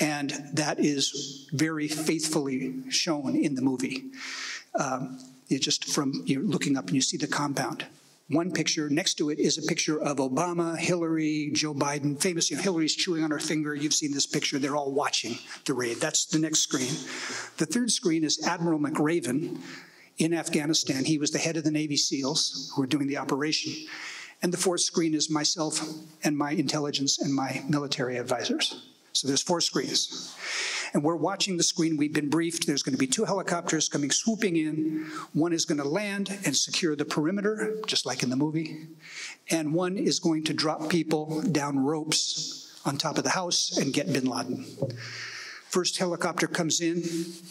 And that is very faithfully shown in the movie. Um, just from you're looking up and you see the compound. One picture next to it is a picture of Obama, Hillary, Joe Biden, famous. You know, Hillary's chewing on her finger. You've seen this picture. They're all watching the raid. That's the next screen. The third screen is Admiral McRaven in Afghanistan. He was the head of the Navy SEALs who were doing the operation. And the fourth screen is myself and my intelligence and my military advisors. So there's four screens. And we're watching the screen. We've been briefed. There's going to be two helicopters coming swooping in. One is going to land and secure the perimeter, just like in the movie. And one is going to drop people down ropes on top of the house and get bin Laden. First helicopter comes in,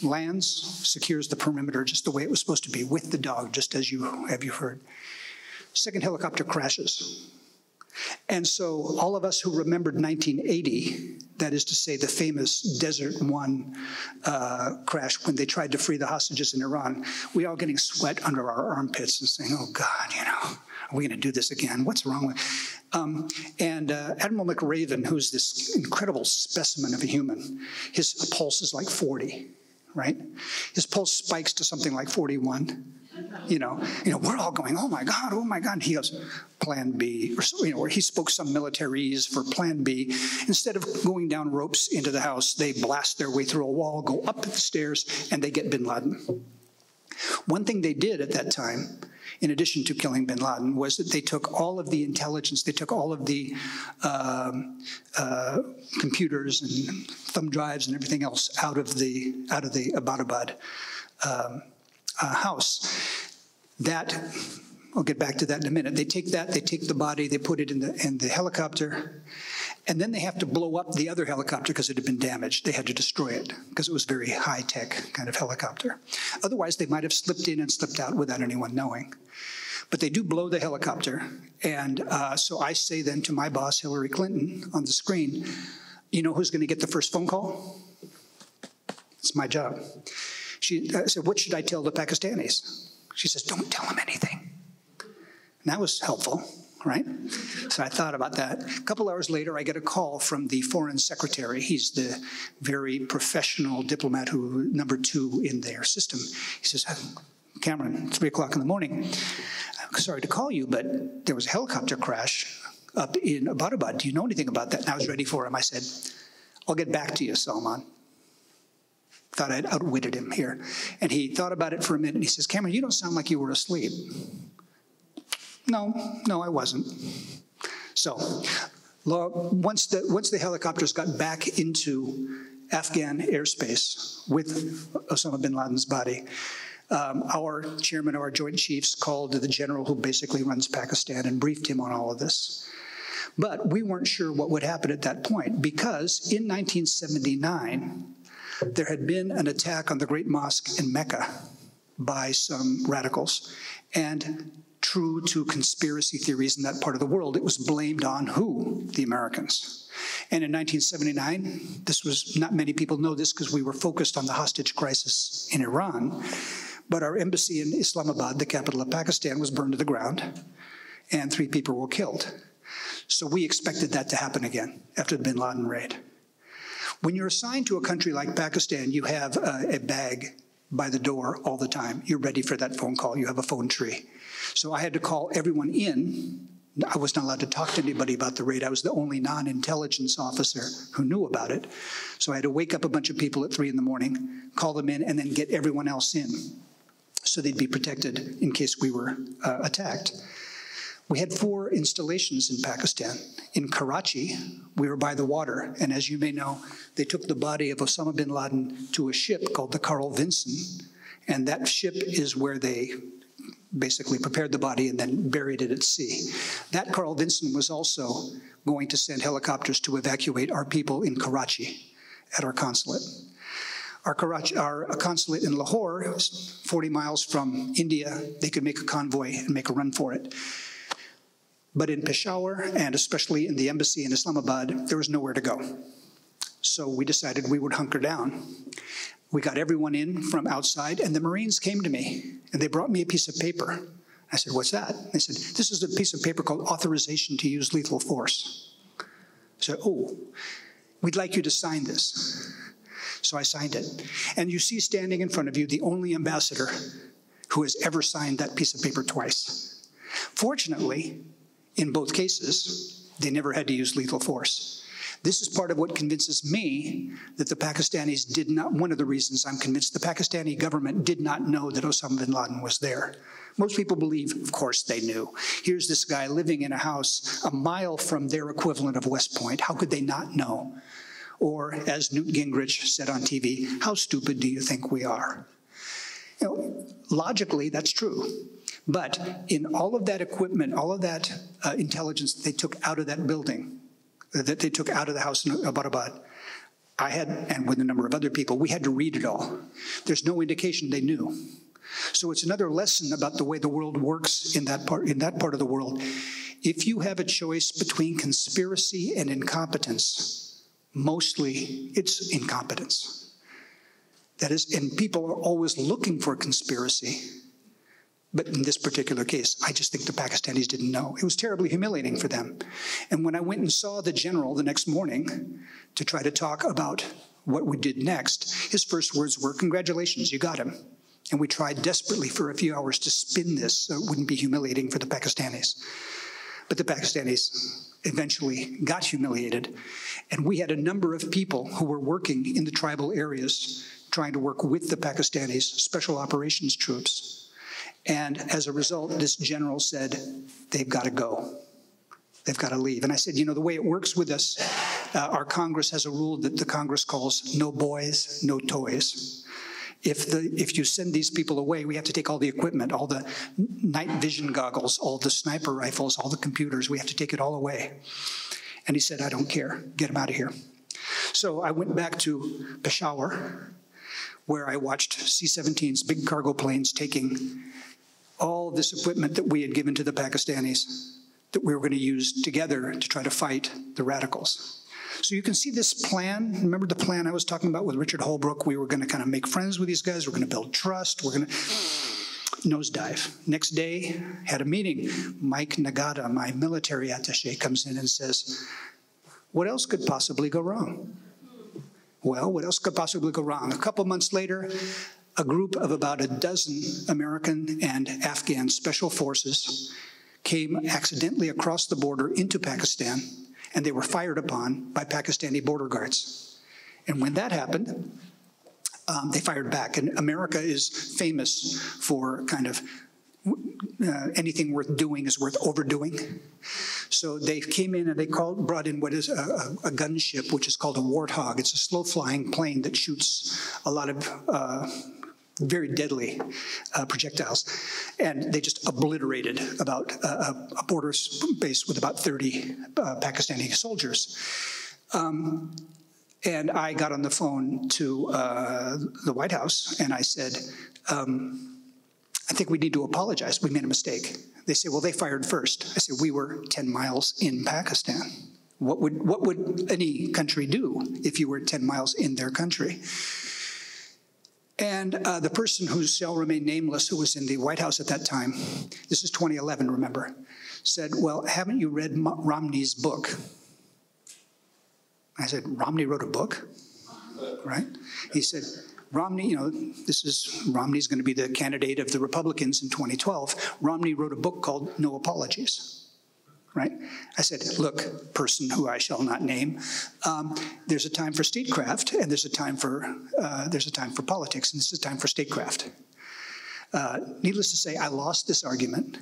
lands, secures the perimeter just the way it was supposed to be, with the dog, just as you have you heard. Second helicopter crashes. And so all of us who remembered 1980, that is to say the famous Desert One uh, crash when they tried to free the hostages in Iran, we all getting sweat under our armpits and saying, oh God, you know, are we going to do this again? What's wrong with um, and uh, Admiral McRaven, who's this incredible specimen of a human, his pulse is like 40, right? His pulse spikes to something like 41. You know, you know, we're all going, oh my God, oh my God. And he goes, Plan B, or you know, or he spoke some militaries for Plan B. Instead of going down ropes into the house, they blast their way through a wall, go up the stairs, and they get Bin Laden. One thing they did at that time in addition to killing bin Laden, was that they took all of the intelligence, they took all of the um, uh, computers and thumb drives and everything else out of the out of the Abbottabad um, uh, house. That I'll get back to that in a minute. They take that, they take the body, they put it in the in the helicopter, and then they have to blow up the other helicopter because it had been damaged. They had to destroy it because it was very high tech kind of helicopter. Otherwise, they might have slipped in and slipped out without anyone knowing. But they do blow the helicopter. And uh, so I say then to my boss, Hillary Clinton, on the screen, you know who's going to get the first phone call? It's my job. She I said, What should I tell the Pakistanis? She says, Don't tell them anything. And that was helpful, right? So I thought about that. A couple hours later, I get a call from the foreign secretary. He's the very professional diplomat who, number two in their system. He says, Cameron, three o'clock in the morning. I'm sorry to call you, but there was a helicopter crash up in Abbottabad. Do you know anything about that? And I was ready for him. I said, I'll get back to you, Salman. Thought I'd outwitted him here. And he thought about it for a minute and he says, Cameron, you don't sound like you were asleep. No, no, I wasn't. So, once the, once the helicopters got back into Afghan airspace with Osama bin Laden's body, um, our chairman of our Joint Chiefs called the general who basically runs Pakistan and briefed him on all of this. But we weren't sure what would happen at that point because in 1979, there had been an attack on the Great Mosque in Mecca by some radicals. And true to conspiracy theories in that part of the world, it was blamed on who? The Americans. And in 1979, this was not many people know this because we were focused on the hostage crisis in Iran, but our embassy in Islamabad, the capital of Pakistan, was burned to the ground, and three people were killed. So we expected that to happen again after the bin Laden raid. When you're assigned to a country like Pakistan, you have a, a bag by the door all the time. You're ready for that phone call. You have a phone tree. So I had to call everyone in. I was not allowed to talk to anybody about the raid. I was the only non intelligence officer who knew about it. So I had to wake up a bunch of people at three in the morning, call them in, and then get everyone else in so they'd be protected in case we were uh, attacked. We had four installations in Pakistan. In Karachi, we were by the water, and as you may know, they took the body of Osama bin Laden to a ship called the Carl Vinson, and that ship is where they basically prepared the body and then buried it at sea. That Carl Vinson was also going to send helicopters to evacuate our people in Karachi at our consulate. Our, Karachi, our consulate in Lahore, 40 miles from India, they could make a convoy and make a run for it. But in Peshawar, and especially in the embassy in Islamabad, there was nowhere to go. So we decided we would hunker down. We got everyone in from outside, and the Marines came to me, and they brought me a piece of paper. I said, What's that? They said, This is a piece of paper called Authorization to Use Lethal Force. I said, Oh, we'd like you to sign this. So I signed it. And you see standing in front of you the only ambassador who has ever signed that piece of paper twice. Fortunately, in both cases, they never had to use lethal force. This is part of what convinces me that the Pakistanis did not, one of the reasons I'm convinced the Pakistani government did not know that Osama bin Laden was there. Most people believe, of course, they knew. Here's this guy living in a house a mile from their equivalent of West Point. How could they not know? Or, as Newt Gingrich said on TV, how stupid do you think we are? You know, logically, that's true. But in all of that equipment, all of that uh, intelligence they took out of that building, uh, that they took out of the house in Abbottabad, I had, and with a number of other people, we had to read it all. There's no indication they knew. So it's another lesson about the way the world works in that part, in that part of the world. If you have a choice between conspiracy and incompetence, mostly it's incompetence. That is, and people are always looking for conspiracy. But in this particular case, I just think the Pakistanis didn't know. It was terribly humiliating for them. And when I went and saw the general the next morning to try to talk about what we did next, his first words were, Congratulations, you got him. And we tried desperately for a few hours to spin this so it wouldn't be humiliating for the Pakistanis. But the Pakistanis eventually got humiliated. And we had a number of people who were working in the tribal areas trying to work with the Pakistanis, special operations troops and as a result, this general said, they've got to go. They've got to leave. And I said, you know, the way it works with us, uh, our Congress has a rule that the Congress calls no boys, no toys. If, the, if you send these people away, we have to take all the equipment, all the night vision goggles, all the sniper rifles, all the computers, we have to take it all away. And he said, I don't care, get them out of here. So I went back to Peshawar, where I watched C 17s, big cargo planes, taking all this equipment that we had given to the Pakistanis that we were going to use together to try to fight the radicals. So you can see this plan. Remember the plan I was talking about with Richard Holbrooke? We were going to kind of make friends with these guys. We're going to build trust. We're going to nosedive. Next day, had a meeting. Mike Nagata, my military attache, comes in and says, What else could possibly go wrong? Well, what else could possibly go wrong? A couple months later, a group of about a dozen American and Afghan special forces came accidentally across the border into Pakistan, and they were fired upon by Pakistani border guards. And when that happened, um, they fired back. And America is famous for kind of uh, anything worth doing is worth overdoing. So they came in and they called, brought in what is a, a, a gunship, which is called a Warthog. It's a slow flying plane that shoots a lot of uh, very deadly uh, projectiles. And they just obliterated about uh, a border base with about 30 uh, Pakistani soldiers. Um, and I got on the phone to uh, the White House and I said, um, I think we need to apologize. We made a mistake. They say, well, they fired first. I said, we were 10 miles in Pakistan. What would, what would any country do if you were 10 miles in their country? And uh, the person whose shall remain nameless, who was in the White House at that time, this is 2011, remember, said, Well, haven't you read Romney's book? I said, Romney wrote a book? Right? He said, Romney, you know, this is Romney's going to be the candidate of the Republicans in 2012. Romney wrote a book called No Apologies right? I said, look, person who I shall not name, um, there's a time for statecraft and there's a time for, uh, there's a time for politics and this is a time for statecraft. Uh, needless to say, I lost this argument.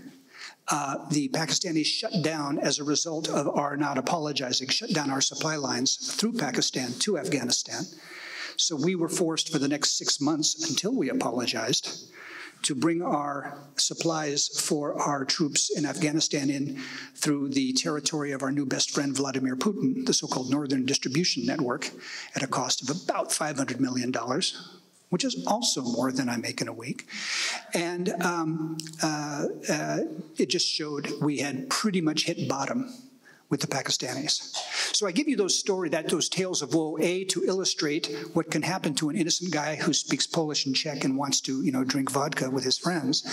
Uh, the Pakistanis shut down as a result of our not apologizing, shut down our supply lines through Pakistan to Afghanistan. So we were forced for the next six months until we apologized to bring our supplies for our troops in Afghanistan in through the territory of our new best friend Vladimir Putin, the so-called Northern Distribution Network, at a cost of about $500 million, which is also more than I make in a week. And um, uh, uh, it just showed we had pretty much hit bottom with the Pakistanis. So I give you those story that those tales of woe, a to illustrate what can happen to an innocent guy who speaks Polish and Czech and wants to, you know, drink vodka with his friends,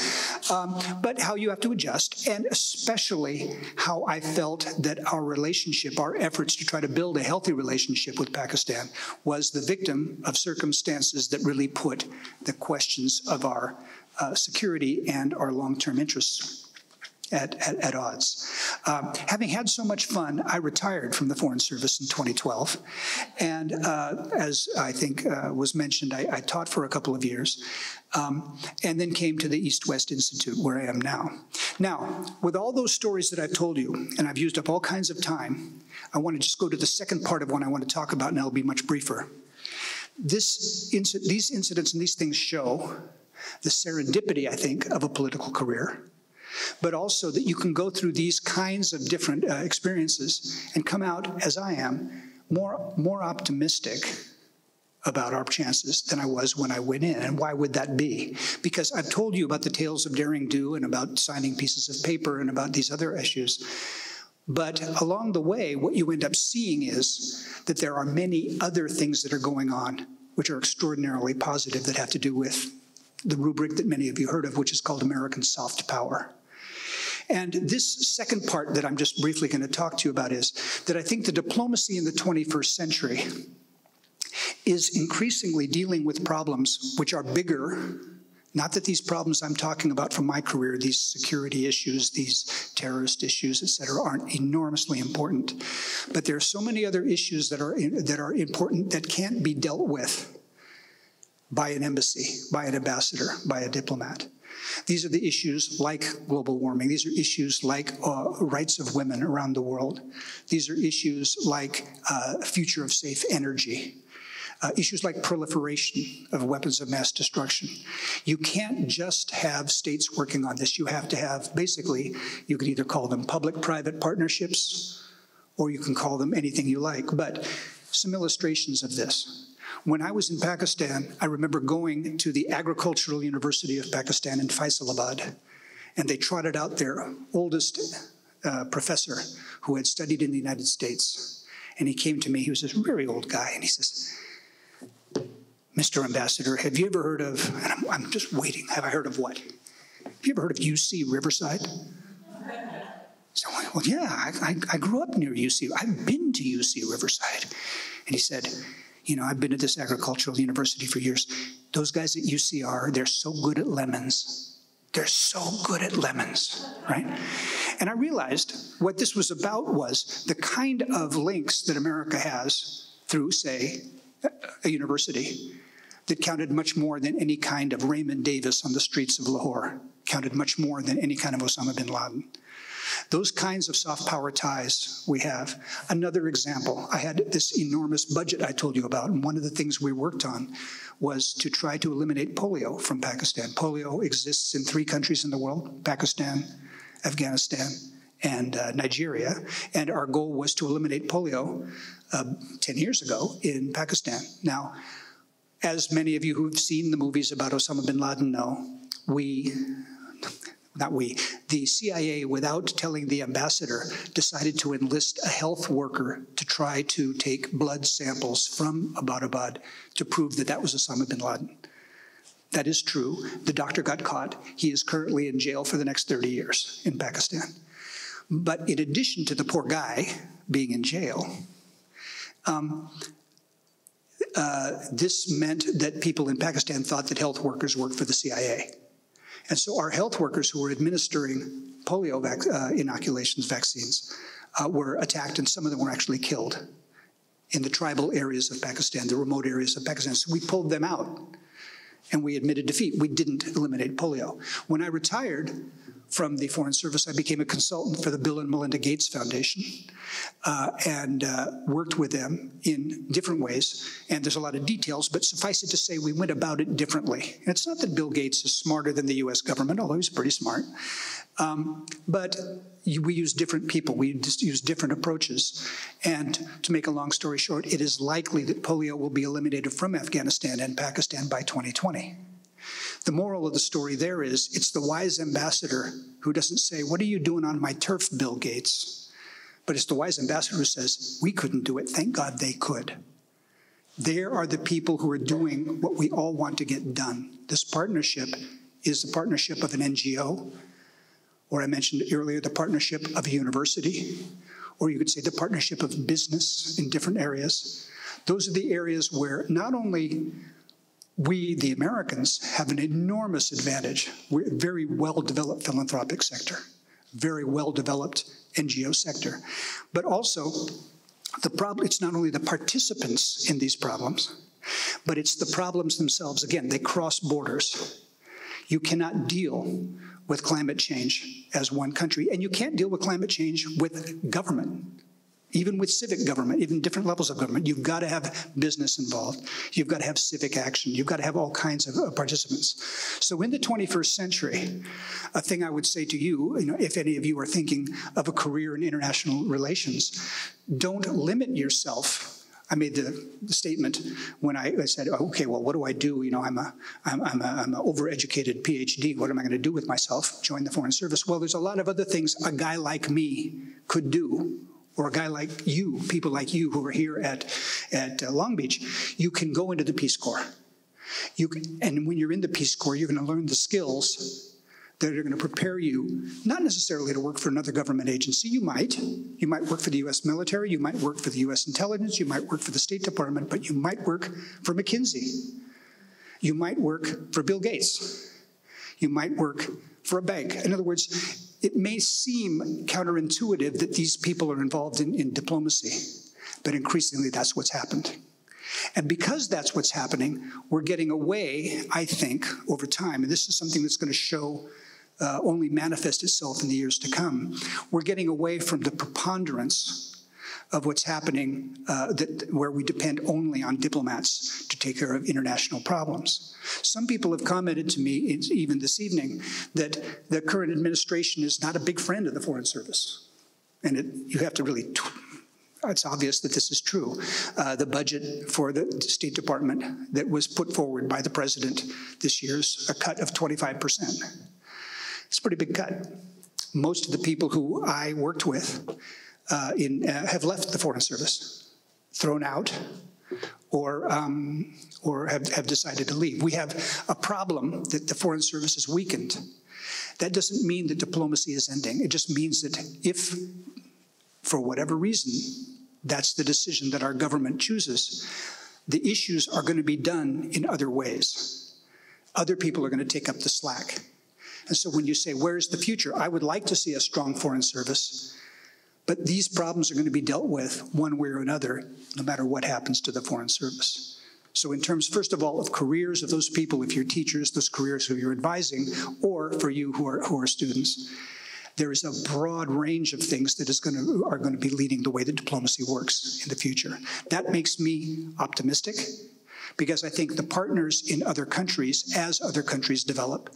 um, but how you have to adjust, and especially how I felt that our relationship, our efforts to try to build a healthy relationship with Pakistan, was the victim of circumstances that really put the questions of our uh, security and our long-term interests at, at, at odds. Um, having had so much fun, I retired from the Foreign Service in 2012. And uh, as I think uh, was mentioned, I, I, taught for a couple of years um, and then came to the East West Institute, where I am now. Now, with all those stories that I've told you, and I've used up all kinds of time, I want to just go to the second part of what I want to talk about, and I'll be much briefer. This, these incidents and these things show the serendipity, I think, of a political career but also that you can go through these kinds of different uh, experiences and come out, as I am, more, more optimistic about our chances than I was when I went in. And why would that be? Because I've told you about the tales of daring do and about signing pieces of paper and about these other issues. But along the way, what you end up seeing is that there are many other things that are going on which are extraordinarily positive that have to do with the rubric that many of you heard of, which is called American soft power. And this second part that I'm just briefly going to talk to you about is that I think the diplomacy in the 21st century is increasingly dealing with problems which are bigger. Not that these problems I'm talking about from my career, these security issues, these terrorist issues, et cetera, aren't enormously important. But there are so many other issues that are, that are important that can't be dealt with by an embassy, by an ambassador, by a diplomat. These are the issues like global warming. These are issues like uh, rights of women around the world. These are issues like uh, future of safe energy. Uh, issues like proliferation of weapons of mass destruction. You can't just have states working on this. You have to have, basically, you could either call them public-private partnerships or you can call them anything you like. But some illustrations of this. When I was in Pakistan, I remember going to the Agricultural University of Pakistan in Faisalabad, and they trotted out their oldest uh, professor who had studied in the United States. and he came to me. He was this very old guy, and he says, Mr. Ambassador, have you ever heard of, and I'm, I'm just waiting, have I heard of what? Have you ever heard of UC Riverside? So, well, yeah, I, I, I grew up near UC. I've been to UC Riverside. And he said, you know, I've been at this agricultural university for years. Those guys at UCR, they're so good at lemons. They're so good at lemons, right? And I realized what this was about was the kind of links that America has through, say, a university that counted much more than any kind of Raymond Davis on the streets of Lahore, counted much more than any kind of Osama bin Laden. Those kinds of soft power ties we have. Another example, I had this enormous budget I told you about, and one of the things we worked on was to try to eliminate polio from Pakistan. Polio exists in three countries in the world Pakistan, Afghanistan, and uh, Nigeria. And our goal was to eliminate polio uh, 10 years ago in Pakistan. Now, as many of you who've seen the movies about Osama bin Laden know, we not we, the CIA, without telling the ambassador, decided to enlist a health worker to try to take blood samples from Abbottabad to prove that that was Osama bin Laden. That is true. The doctor got caught. He is currently in jail for the next 30 years in Pakistan. But in addition to the poor guy being in jail, um, uh, this meant that people in Pakistan thought that health workers worked for the CIA. And so our health workers who were administering polio vac- uh, inoculations, vaccines, uh, were attacked, and some of them were actually killed in the tribal areas of Pakistan, the remote areas of Pakistan. So we pulled them out and we admitted defeat. We didn't eliminate polio. When I retired, from the Foreign Service. I became a consultant for the Bill and Melinda Gates Foundation uh, and uh, worked with them in different ways. And there's a lot of details, but suffice it to say, we went about it differently. And it's not that Bill Gates is smarter than the US government, although he's pretty smart. Um, but we use different people, we just use different approaches. And to make a long story short, it is likely that polio will be eliminated from Afghanistan and Pakistan by 2020. The moral of the story there is it's the wise ambassador who doesn't say, What are you doing on my turf, Bill Gates? But it's the wise ambassador who says, We couldn't do it. Thank God they could. There are the people who are doing what we all want to get done. This partnership is the partnership of an NGO, or I mentioned earlier, the partnership of a university, or you could say the partnership of business in different areas. Those are the areas where not only we, the Americans, have an enormous advantage. We're a very well developed philanthropic sector, very well developed NGO sector. But also, the problem, it's not only the participants in these problems, but it's the problems themselves. Again, they cross borders. You cannot deal with climate change as one country, and you can't deal with climate change with government even with civic government, even different levels of government, you've got to have business involved. You've got to have civic action. You've got to have all kinds of uh, participants. So in the 21st century, a thing I would say to you, you know, if any of you are thinking of a career in international relations, don't limit yourself I made the, the statement when I, I, said, okay, well, what do I do? You know, I'm a, I'm, I'm a, I'm an overeducated PhD. What am I going to do with myself? Join the Foreign Service. Well, there's a lot of other things a guy like me could do or a guy like you, people like you who are here at, at uh, Long Beach, you can go into the Peace Corps. You can, and when you're in the Peace Corps, you're going to learn the skills that are going to prepare you, not necessarily to work for another government agency. You might. You might work for the U.S. military. You might work for the U.S. intelligence. You might work for the State Department, but you might work for McKinsey. You might work for Bill Gates. You might work for a bank. In other words, it may seem counterintuitive that these people are involved in, in diplomacy, but increasingly that's what's happened. And because that's what's happening, we're getting away, I think, over time, and this is something that's going to show uh, only manifest itself in the years to come. We're getting away from the preponderance of what's happening uh, that, where we depend only on diplomats to take care of international problems. Some people have commented to me, even this evening, that the current administration is not a big friend of the Foreign Service. And it, you have to really it's obvious that this is true. Uh, the budget for the State Department that was put forward by the president this year is a cut of 25%. It's a pretty big cut. Most of the people who I worked with uh, in, uh, have left the Foreign Service. thrown out or, um, or have, have decided to leave. We have a problem that the Foreign Service is weakened. That doesn't mean that diplomacy is ending. It just means that if, for whatever reason, that's the decision that our government chooses, the issues are going to be done in other ways. Other people are going to take up the slack. And so when you say, where's the future? I would like to see a strong foreign service, but these problems are going to be dealt with one way or another, no matter what happens to the foreign service. So in terms, first of all, of careers of those people, if you're teachers, those careers who you're advising, or for you who are, who are students, there is a broad range of things that is going to, are going to be leading the way that diplomacy works in the future. That makes me optimistic because I think the partners in other countries, as other countries develop,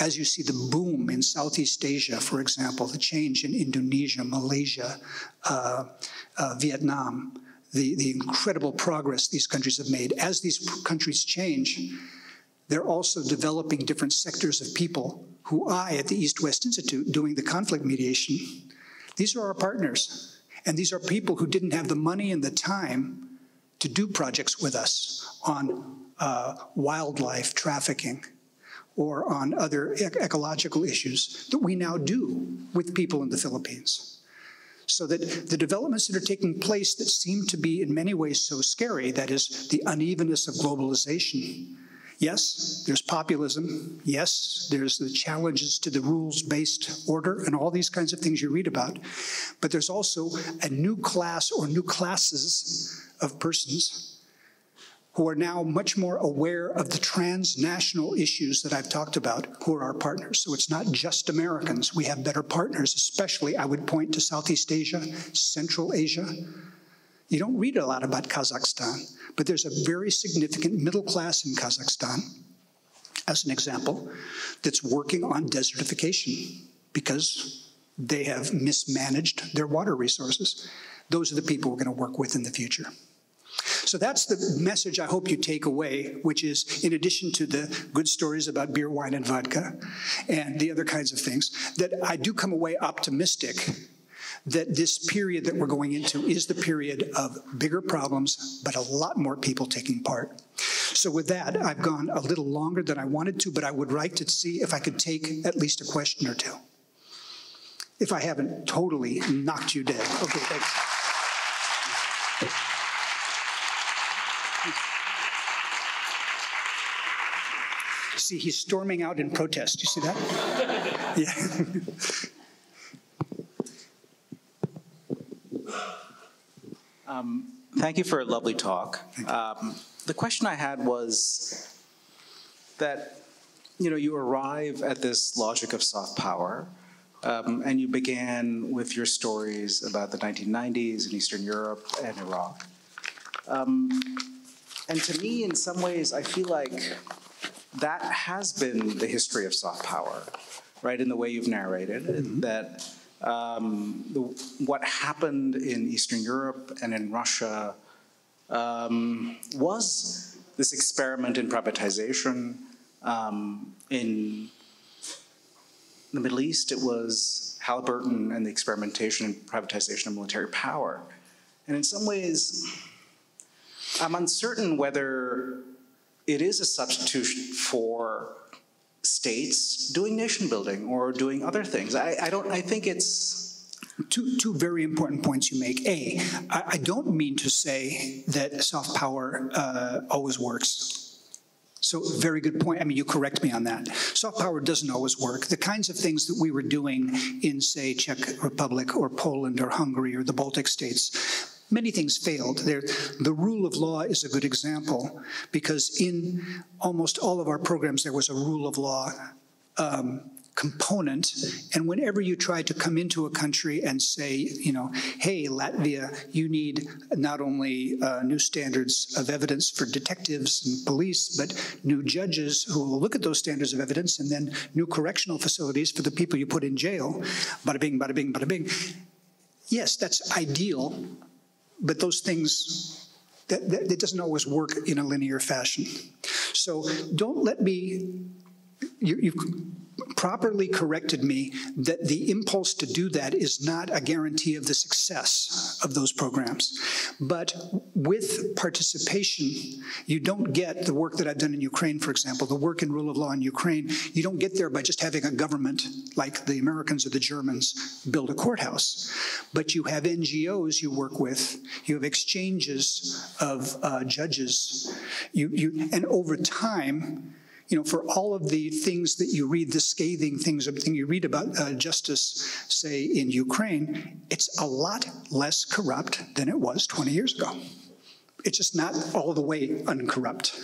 as you see the boom in Southeast Asia, for example, the change in Indonesia, Malaysia, uh, uh, Vietnam, the, the incredible progress these countries have made, as these countries change, they're also developing different sectors of people who I, at the East West Institute, doing the conflict mediation, these are our partners. And these are people who didn't have the money and the time to do projects with us on uh, wildlife trafficking or on other ec ecological issues that we now do with people in the Philippines. So that the developments that are taking place that seem to be in many ways so scary, that is the unevenness of globalization, Yes, there's populism. Yes, there's the challenges to the rules-based order and all these kinds of things you read about. But there's also a new class or new classes of persons who are now much more aware of the transnational issues that I've talked about, who are our partners. So it's not just Americans. We have better partners, especially I would point to Southeast Asia, Central Asia, you don't read a lot about Kazakhstan, but there's a very significant middle class in Kazakhstan, as an example, that's working on desertification because they have mismanaged their water resources. Those are the people we're going to work with in the future. So that's the message I hope you take away, which is in addition to the good stories about beer, wine, and vodka and the other kinds of things, that I do come away optimistic that this period that we're going into is the period of bigger problems, but a lot more people taking part. So with that, I've gone a little longer than I wanted to, but I would like to see if I could take at least a question or two. If I haven't totally knocked you dead. Okay, thanks. See, he's storming out in protest. You see that? yeah. Um, thank you for a lovely talk. Um, the question I had was that, you know, you arrive at this logic of soft power, um, and you began with your stories about the 1990s in Eastern Europe and Iraq. Um, and to me, in some ways, I feel like that has been the history of soft power, right, in the way you've narrated, mm -hmm. that um, the, what happened in Eastern Europe and in Russia um, was this experiment in privatization. Um, in the Middle East, it was Halliburton and the experimentation and privatization of military power. And in some ways, I'm uncertain whether it is a substitution for states doing nation building or doing other things. I, I don't. I think it's. Two, two very important points you make. A, I, I don't mean to say that soft power uh, always works. So very good point. I mean, you correct me on that. Soft power doesn't always work. The kinds of things that we were doing in, say, Czech Republic or Poland or Hungary or the Baltic states many things failed. There, the rule of law is a good example because in almost all of our programs there was a rule of law um, component. And whenever you try to come into a country and say, you know, hey, Latvia, you need not only uh, new standards of evidence for detectives and police, but new judges who will look at those standards of evidence and then new correctional facilities for the people you put in jail, bada bing, bada bing, bada bing. Yes, that's ideal, but those things, that, that, that doesn't always work in a linear fashion. So don't let me, you, you properly corrected me that the impulse to do that is not a guarantee of the success of those programs. But with participation, you don't get the work that I've done in Ukraine, for example, the work in rule of law in Ukraine. You don't get there by just having a government like the Americans or the Germans build a courthouse. But you have NGOs you work with, you have exchanges of uh, judges, you, you, and over time, you know, for all of the things that you read, the scathing things, everything you read about uh, justice, say in Ukraine, it's a lot less corrupt than it was 20 years ago. It's just not all the way uncorrupt,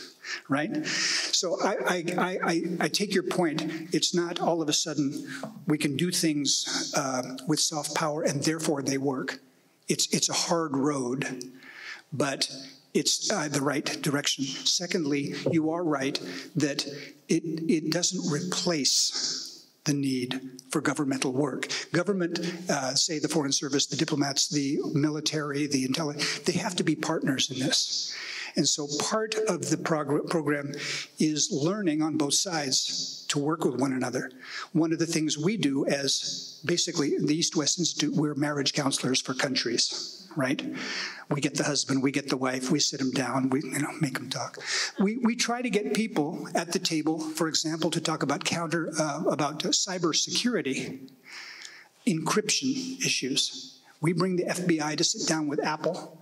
right? So I, I, I, I take your point. It's not all of a sudden we can do things uh, with soft power and therefore they work. It's, it's a hard road, but it's uh, the right direction. Secondly, you are right that it, it doesn't replace the need for governmental work. Government, uh, say the Foreign Service, the diplomats, the military, the intelligence, they have to be partners in this. And so part of the prog program is learning on both sides to work with one another. One of the things we do as basically the East West Institute, we're marriage counselors for countries right? We get the husband, we get the wife, we sit them down, we you know make them talk. We we try to get people at the table, for example, to talk about counter uh, about cyber security, encryption issues. We bring the FBI to sit down with Apple.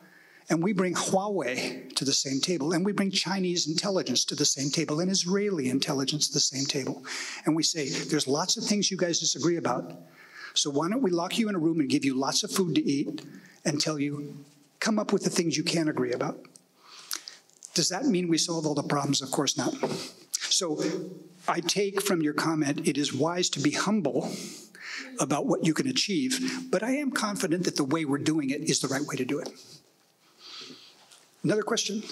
And we bring Huawei to the same table, and we bring Chinese intelligence to the same table, and Israeli intelligence to the same table. And we say, there's lots of things you guys disagree about. So why don't we lock you in a room and give you lots of food to eat and tell you, come up with the things you can agree about. Does that mean we solve all the problems? Of course not. So I take from your comment, it is wise to be humble about what you can achieve, but I am confident that the way we're doing it is the right way to do it. Another question?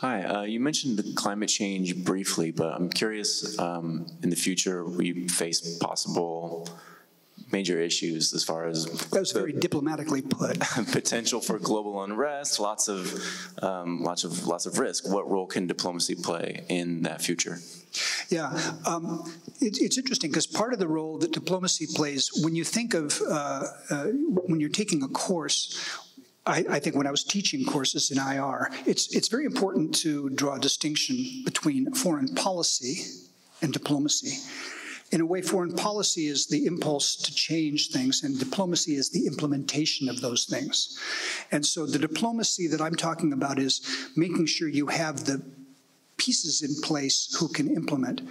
Hi, uh, you mentioned the climate change briefly, but I'm curious, um, in the future, we face possible major issues as far as that was very diplomatically put. potential for global unrest, lots of um, lots of lots of risk. What role can diplomacy play in that future? Yeah, um, it, it's interesting because part of the role that diplomacy plays when you think of uh, uh, when you're taking a course I, I, think when I was teaching courses in IR, it's, it's very important to draw a distinction between foreign policy and diplomacy. In a way, foreign policy is the impulse to change things, and diplomacy is the implementation of those things. And so the diplomacy that I'm talking about is making sure you have the pieces in place who can implement.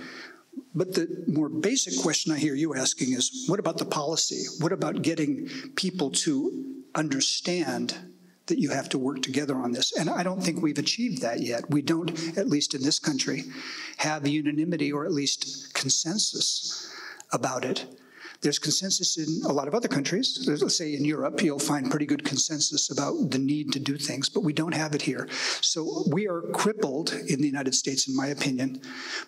But the more basic question I hear you asking is what about the policy? What about getting people to understand that you have to work together on this. And I don't think we've achieved that yet. We don't, at least in this country, have unanimity or at least consensus about it. There's consensus in a lot of other countries. Let's say in Europe, you'll find pretty good consensus about the need to do things, but we don't have it here. So we are crippled in the United States, in my opinion,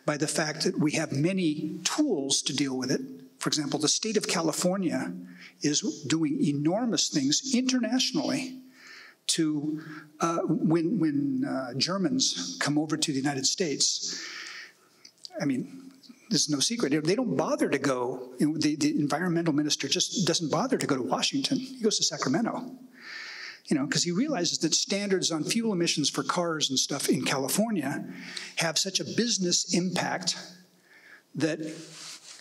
by the fact that we have many tools to deal with it. For example, the state of California is doing enormous things internationally to uh, when when uh, Germans come over to the United States. I mean, this is no secret. They don't bother to go. The, the environmental minister just doesn't bother to go to Washington. He goes to Sacramento. You know, because he realizes that standards on fuel emissions for cars and stuff in California have such a business impact that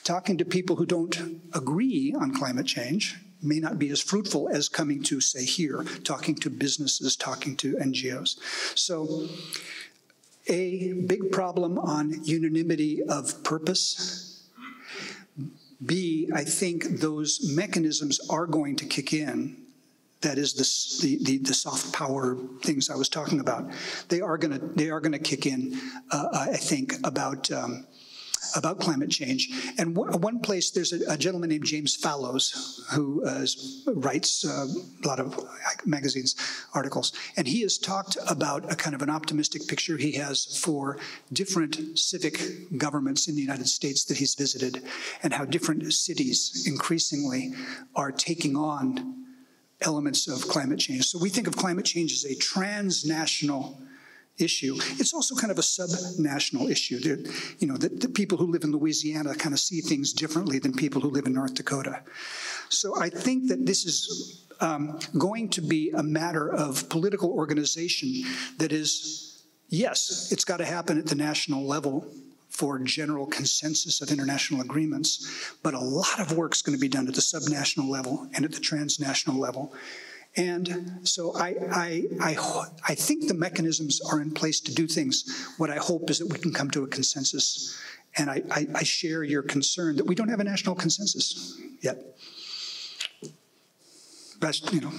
talking to people who don't agree on climate change may not be as fruitful as coming to, say, here, talking to businesses, talking to NGOs. So, a big problem on unanimity of purpose. B, I think those mechanisms are going to kick in. That is the, the, the, soft power things I was talking about. They are going to they are going to kick in. Uh, I think about um, about climate change. And one place, there's a, a, gentleman named James Fallows who uh, writes uh, a lot of magazines, articles, and he has talked about a kind of an optimistic picture he has for different civic governments in the United States that he's visited, and how different cities increasingly are taking on elements of climate change. So we think of climate change as a transnational issue. It's also kind of a subnational issue. There, you know, the, the people who live in Louisiana kind of see things differently than people who live in North Dakota. So I think that this is um, going to be a matter of political organization that is, yes, it's got to happen at the national level for general consensus of international agreements, but a lot of work is going to be done at the subnational level and at the transnational level. And so I, I, I, I think the mechanisms are in place to do things. What I hope is that we can come to a consensus. And I, I, I share your concern that we don't have a national consensus yet. Best, you know,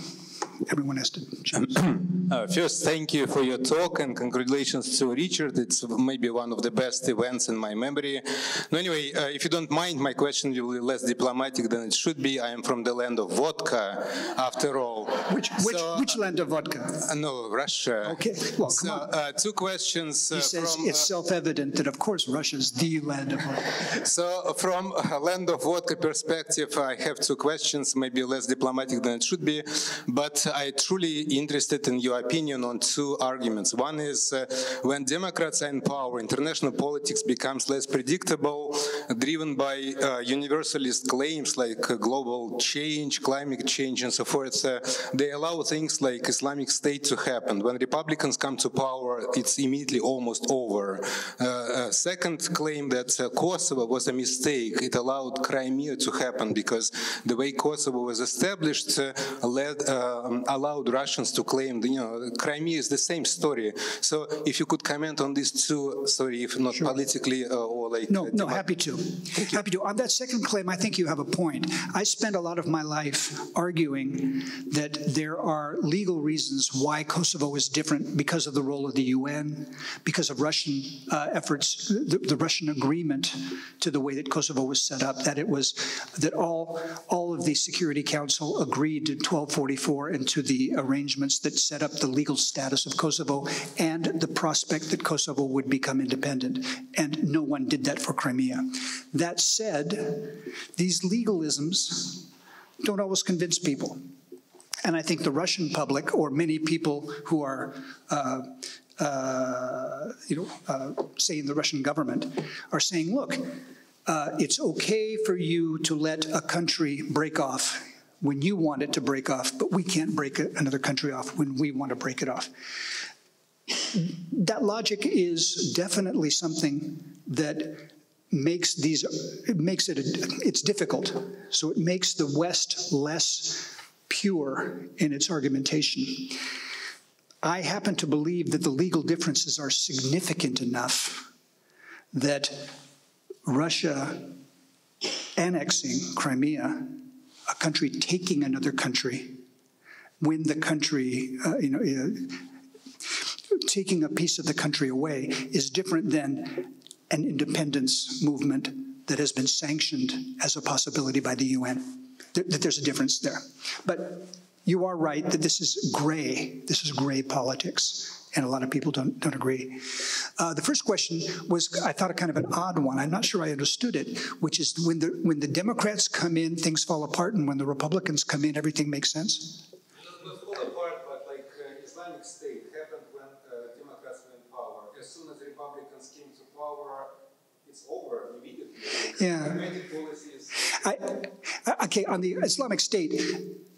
everyone has to choose. Uh, first, thank you for your talk and congratulations to Richard. It's maybe one of the best events in my memory. No, anyway, uh, if you don't mind, my question will be less diplomatic than it should be. I am from the land of vodka, after all. Which, which, So, which land of vodka? uh, no, Russia. Okay, well, come So, uh, two questions uh, He says from. it's self-evident that, of course, Russia is the land of vodka. So from a land of vodka perspective, I have two questions, maybe less diplomatic than it should be, but I truly interested in your opinion on two arguments. One is uh, when Democrats are in power, international politics becomes less predictable, driven by uh, universalist claims like global change, climate change, and so forth. Uh, they allow things like Islamic State to happen. When Republicans come to power, it's immediately almost over. Uh, uh, second claim that Kosovo was a mistake. It allowed Crimea to happen because the way Kosovo was established led, um, allowed Russians to claim, you know, Crimea is the same story. So if you could comment on these two, sorry, if not politically uh, or like. No, no, happy to. Happy to. On that second claim, I think you have a point. I spent a lot of my life arguing that there are legal reasons why Kosovo is different because of the role of the UN, because of Russian uh, efforts, the, the Russian agreement to the way that Kosovo was set up, that it was, that all, all of the Security Council agreed to 1244 and to the arrangements that set up the legal status of Kosovo and the prospect that Kosovo would become independent. And no one did that for Crimea. That said, these legalisms don't always convince people. And I think the Russian public, or many people who are, uh, uh, you know, uh, say in the Russian government, are saying, look, uh, it's okay for you to let a country break off when you want it to break off, but we can't break another country off when we want to break it off. That logic is definitely something that makes these it makes it it's difficult so it makes the west less pure in its argumentation i happen to believe that the legal differences are significant enough that russia annexing crimea a country taking another country when the country uh, you know uh, taking a piece of the country away is different than an independence movement that has been sanctioned as a possibility by the UN. That that there's a difference there. But you are right that this is gray. This is gray politics, and a lot of people don't, don't agree. Uh, the first question was, I thought, a kind of an odd one. I'm not sure I understood it, which is when the, when the Democrats come in, things fall apart, and when the Republicans come in, everything makes sense? Not fall apart, but like uh, Islamic State happened when uh, Democrats were in power. As soon as Republicans came to power, it's over immediately. Yeah. I, I- okay, on the Islamic State,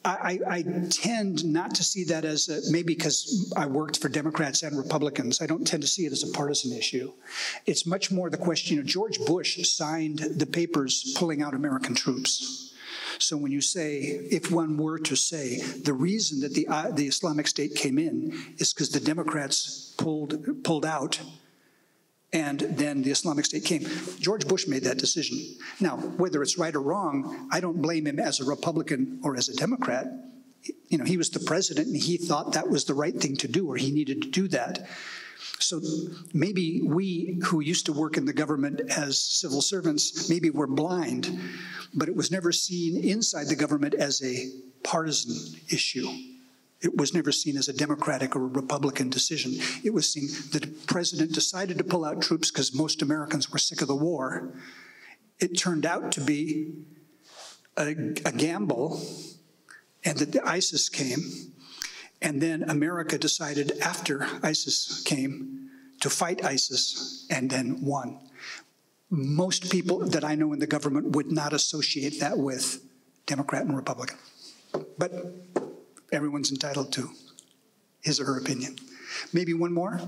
I, I, tend not to see that as a, maybe because I worked for Democrats and Republicans, I don't tend to see it as a partisan issue. It's much more the question of George Bush signed the papers pulling out American troops. So when you say, if one were to say, the reason that the, uh, the Islamic State came in is because the Democrats pulled, pulled out and then the Islamic State came. George Bush made that decision. Now, whether it's right or wrong, I don't blame him as a Republican or as a Democrat. You know, he was the president and he thought that was the right thing to do or he needed to do that. So maybe we who used to work in the government as civil servants, maybe we're blind, but it was never seen inside the government as a partisan issue. It was never seen as a Democratic or a Republican decision. It was seen that the president decided to pull out troops because most Americans were sick of the war. It turned out to be a, a gamble, and that ISIS came, and then America decided after ISIS came to fight ISIS and then won. Most people that I know in the government would not associate that with Democrat and Republican. But everyone's entitled to his or her opinion. Maybe one more?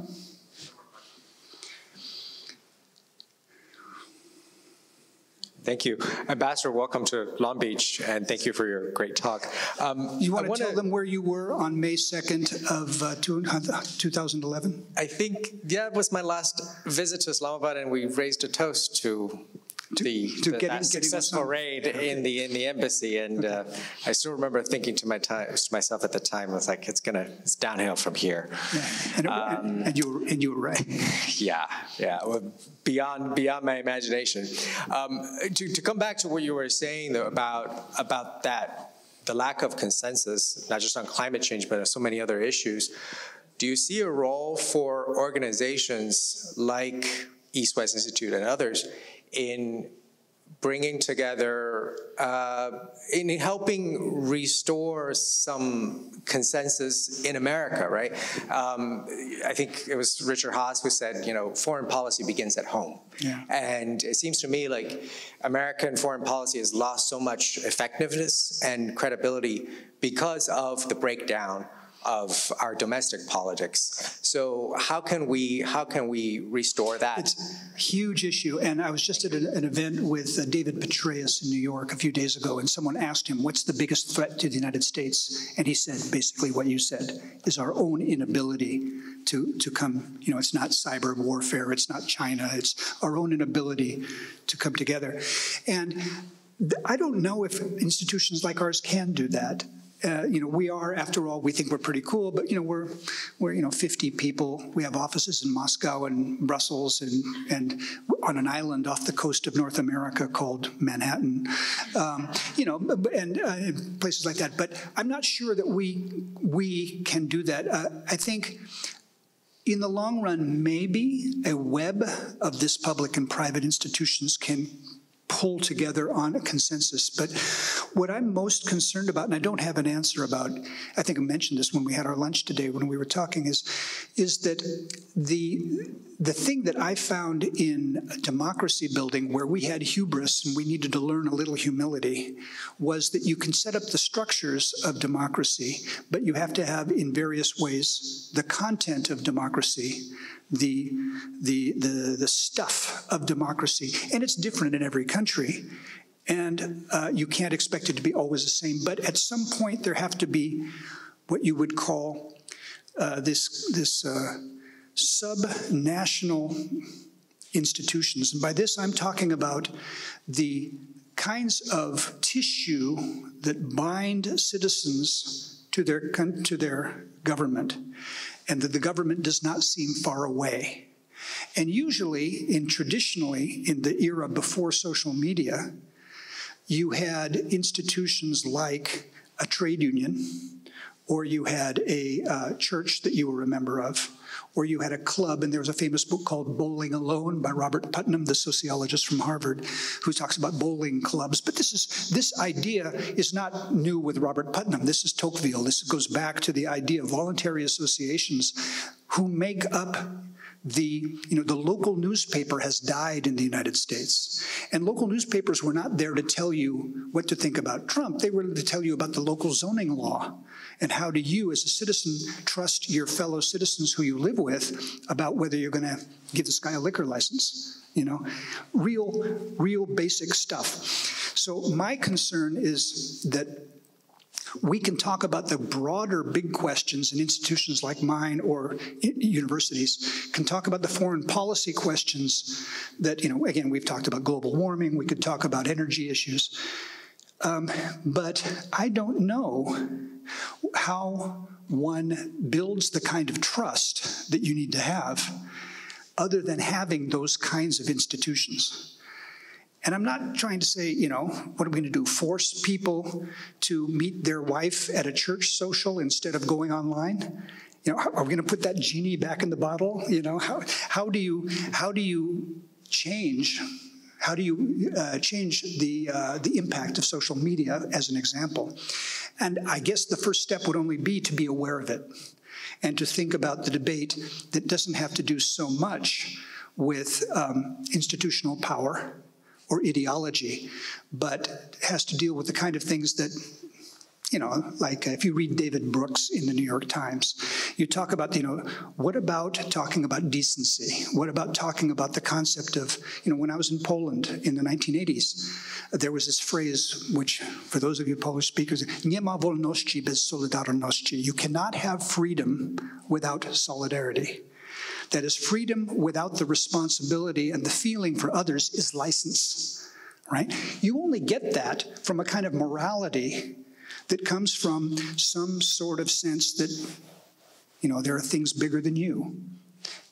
Thank you. Ambassador, welcome to Long Beach, and thank you for your great talk. Um, You want to wanna- tell them where you were on May 2nd of uh, 2011? I think, yeah, it was my last visit to Islamabad, and we raised a toast to the, to the- getting- that successful raid in the, in the embassy, and uh, I still remember thinking to my time, to myself at the time, I was like, it's gonna, it's downhill from here. And, it- Um, and you were, and you were right. Yeah, yeah, well, beyond beyond my imagination. Um, to to come back to what you were saying though about about that the lack of consensus, not just on climate change, but on so many other issues. Do you see a role for organizations like East West Institute and others in bringing together, uh, in helping restore some consensus in America, right? Um, I think it was Richard Haass who said, you know, foreign policy begins at home. Yeah. And it seems to me like American foreign policy has lost so much effectiveness and credibility because of the breakdown of our domestic politics. So how can we how can we restore that? It's a huge issue, and I was just at an, event with uh, David Petraeus in New York a few days ago, and someone asked him, what's the biggest threat to the United States? And he said, basically what you said, is our own inability to, to come, you know, it's not cyber warfare, it's not China, it's our own inability to come together. And I don't know if institutions like ours can do that. Uh, you know, we are, after all, we think we're pretty cool, but you know, we're we're you know 50 people. We have offices in Moscow and Brussels and and on an island off the coast of North America called Manhattan. Um, you know, and uh, places like that. But I'm not sure that we we can do that. Uh, I think. In the long run, maybe a web of this public and private institutions can pull together on a consensus. But what I'm most concerned about, and I don't have an answer about, I think I mentioned this when we had our lunch today when we were talking, is, is that the, the thing that I found in democracy building where we had hubris and we needed to learn a little humility was that you can set up the structures of democracy, but you have to have in various ways the content of democracy the, the, the, the stuff of democracy. And it's different in every country. And uh, you can't expect it to be always the same. But at some point, there have to be what you would call uh, this, this uh, sub-national institutions. And by this, I'm talking about the kinds of tissue that bind citizens to their, to their government and that the government does not seem far away. And usually, in traditionally, in the era before social media, you had institutions like a trade union, or you had a uh, church that you were a member of, or you had a club, and there was a famous book called Bowling Alone by Robert Putnam, the sociologist from Harvard, who talks about bowling clubs. But this is this idea is not new with Robert Putnam. This is Tocqueville. This goes back to the idea of voluntary associations who make up the you know the local newspaper has died in the United States. And local newspapers were not there to tell you what to think about Trump. They were to tell you about the local zoning law and how do you as a citizen trust your fellow citizens who you live with about whether you're going to give this guy a liquor license you know? Real real basic stuff. So my concern is that we can talk about the broader big questions in institutions like mine or universities can talk about the foreign policy questions that you know again we've talked about global warming we could talk about energy issues. Um, but i don't know how one builds the kind of trust that you need to have other than having those kinds of institutions and I'm not trying to say, you know, what are we going to do? Force people to meet their wife at a church social instead of going online? You know, are we going to put that genie back in the bottle? You know, how, how do you how do you change How do you uh, change the, uh, the impact of social media, as an example? And I guess the first step would only be to be aware of it and to think about the debate that doesn't have to do so much with um, institutional power or ideology, but has to deal with the kind of things that you know, like uh, if you read David Brooks in the New York Times, you talk about, you know, what about talking about decency? What about talking about the concept of, you know, when I was in Poland in the 1980s, there was this phrase, which for those of you Polish speakers, nie ma wolności bez solidarności. You cannot have freedom without solidarity. That is, freedom without the responsibility and the feeling for others is license, right? You only get that from a kind of morality that comes from some sort of sense that, you know, there are things bigger than you.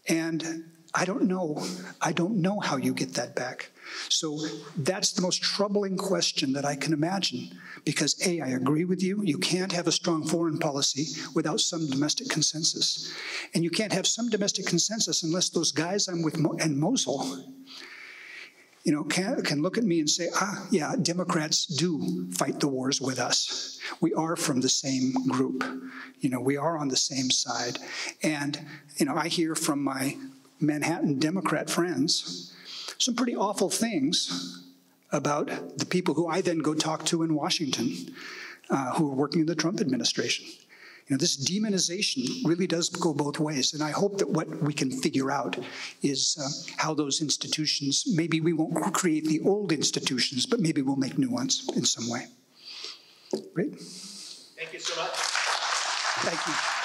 And I don't know, I don't know how you get that back. So that's the most troubling question that I can imagine. Because A, I agree with you, you can't have a strong foreign policy without some domestic consensus. And you can't have some domestic consensus unless those guys I'm with in Mosul you know, can, can look at me and say, ah, yeah, Democrats do fight the wars with us. We are from the same group. You know, we are on the same side. And, you know, I hear from my Manhattan Democrat friends some pretty awful things about the people who I then go talk to in Washington uh, who are working in the Trump administration. You know, this demonization really does go both ways. And I hope that what we can figure out is uh, how those institutions, maybe we won't create the old institutions, but maybe we'll make new ones in some way. Great. Thank you so much. Thank you.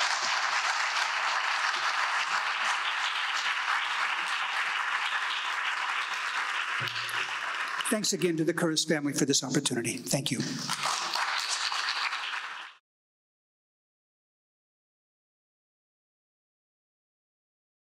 Thanks again to the Curris family for this opportunity. Thank you.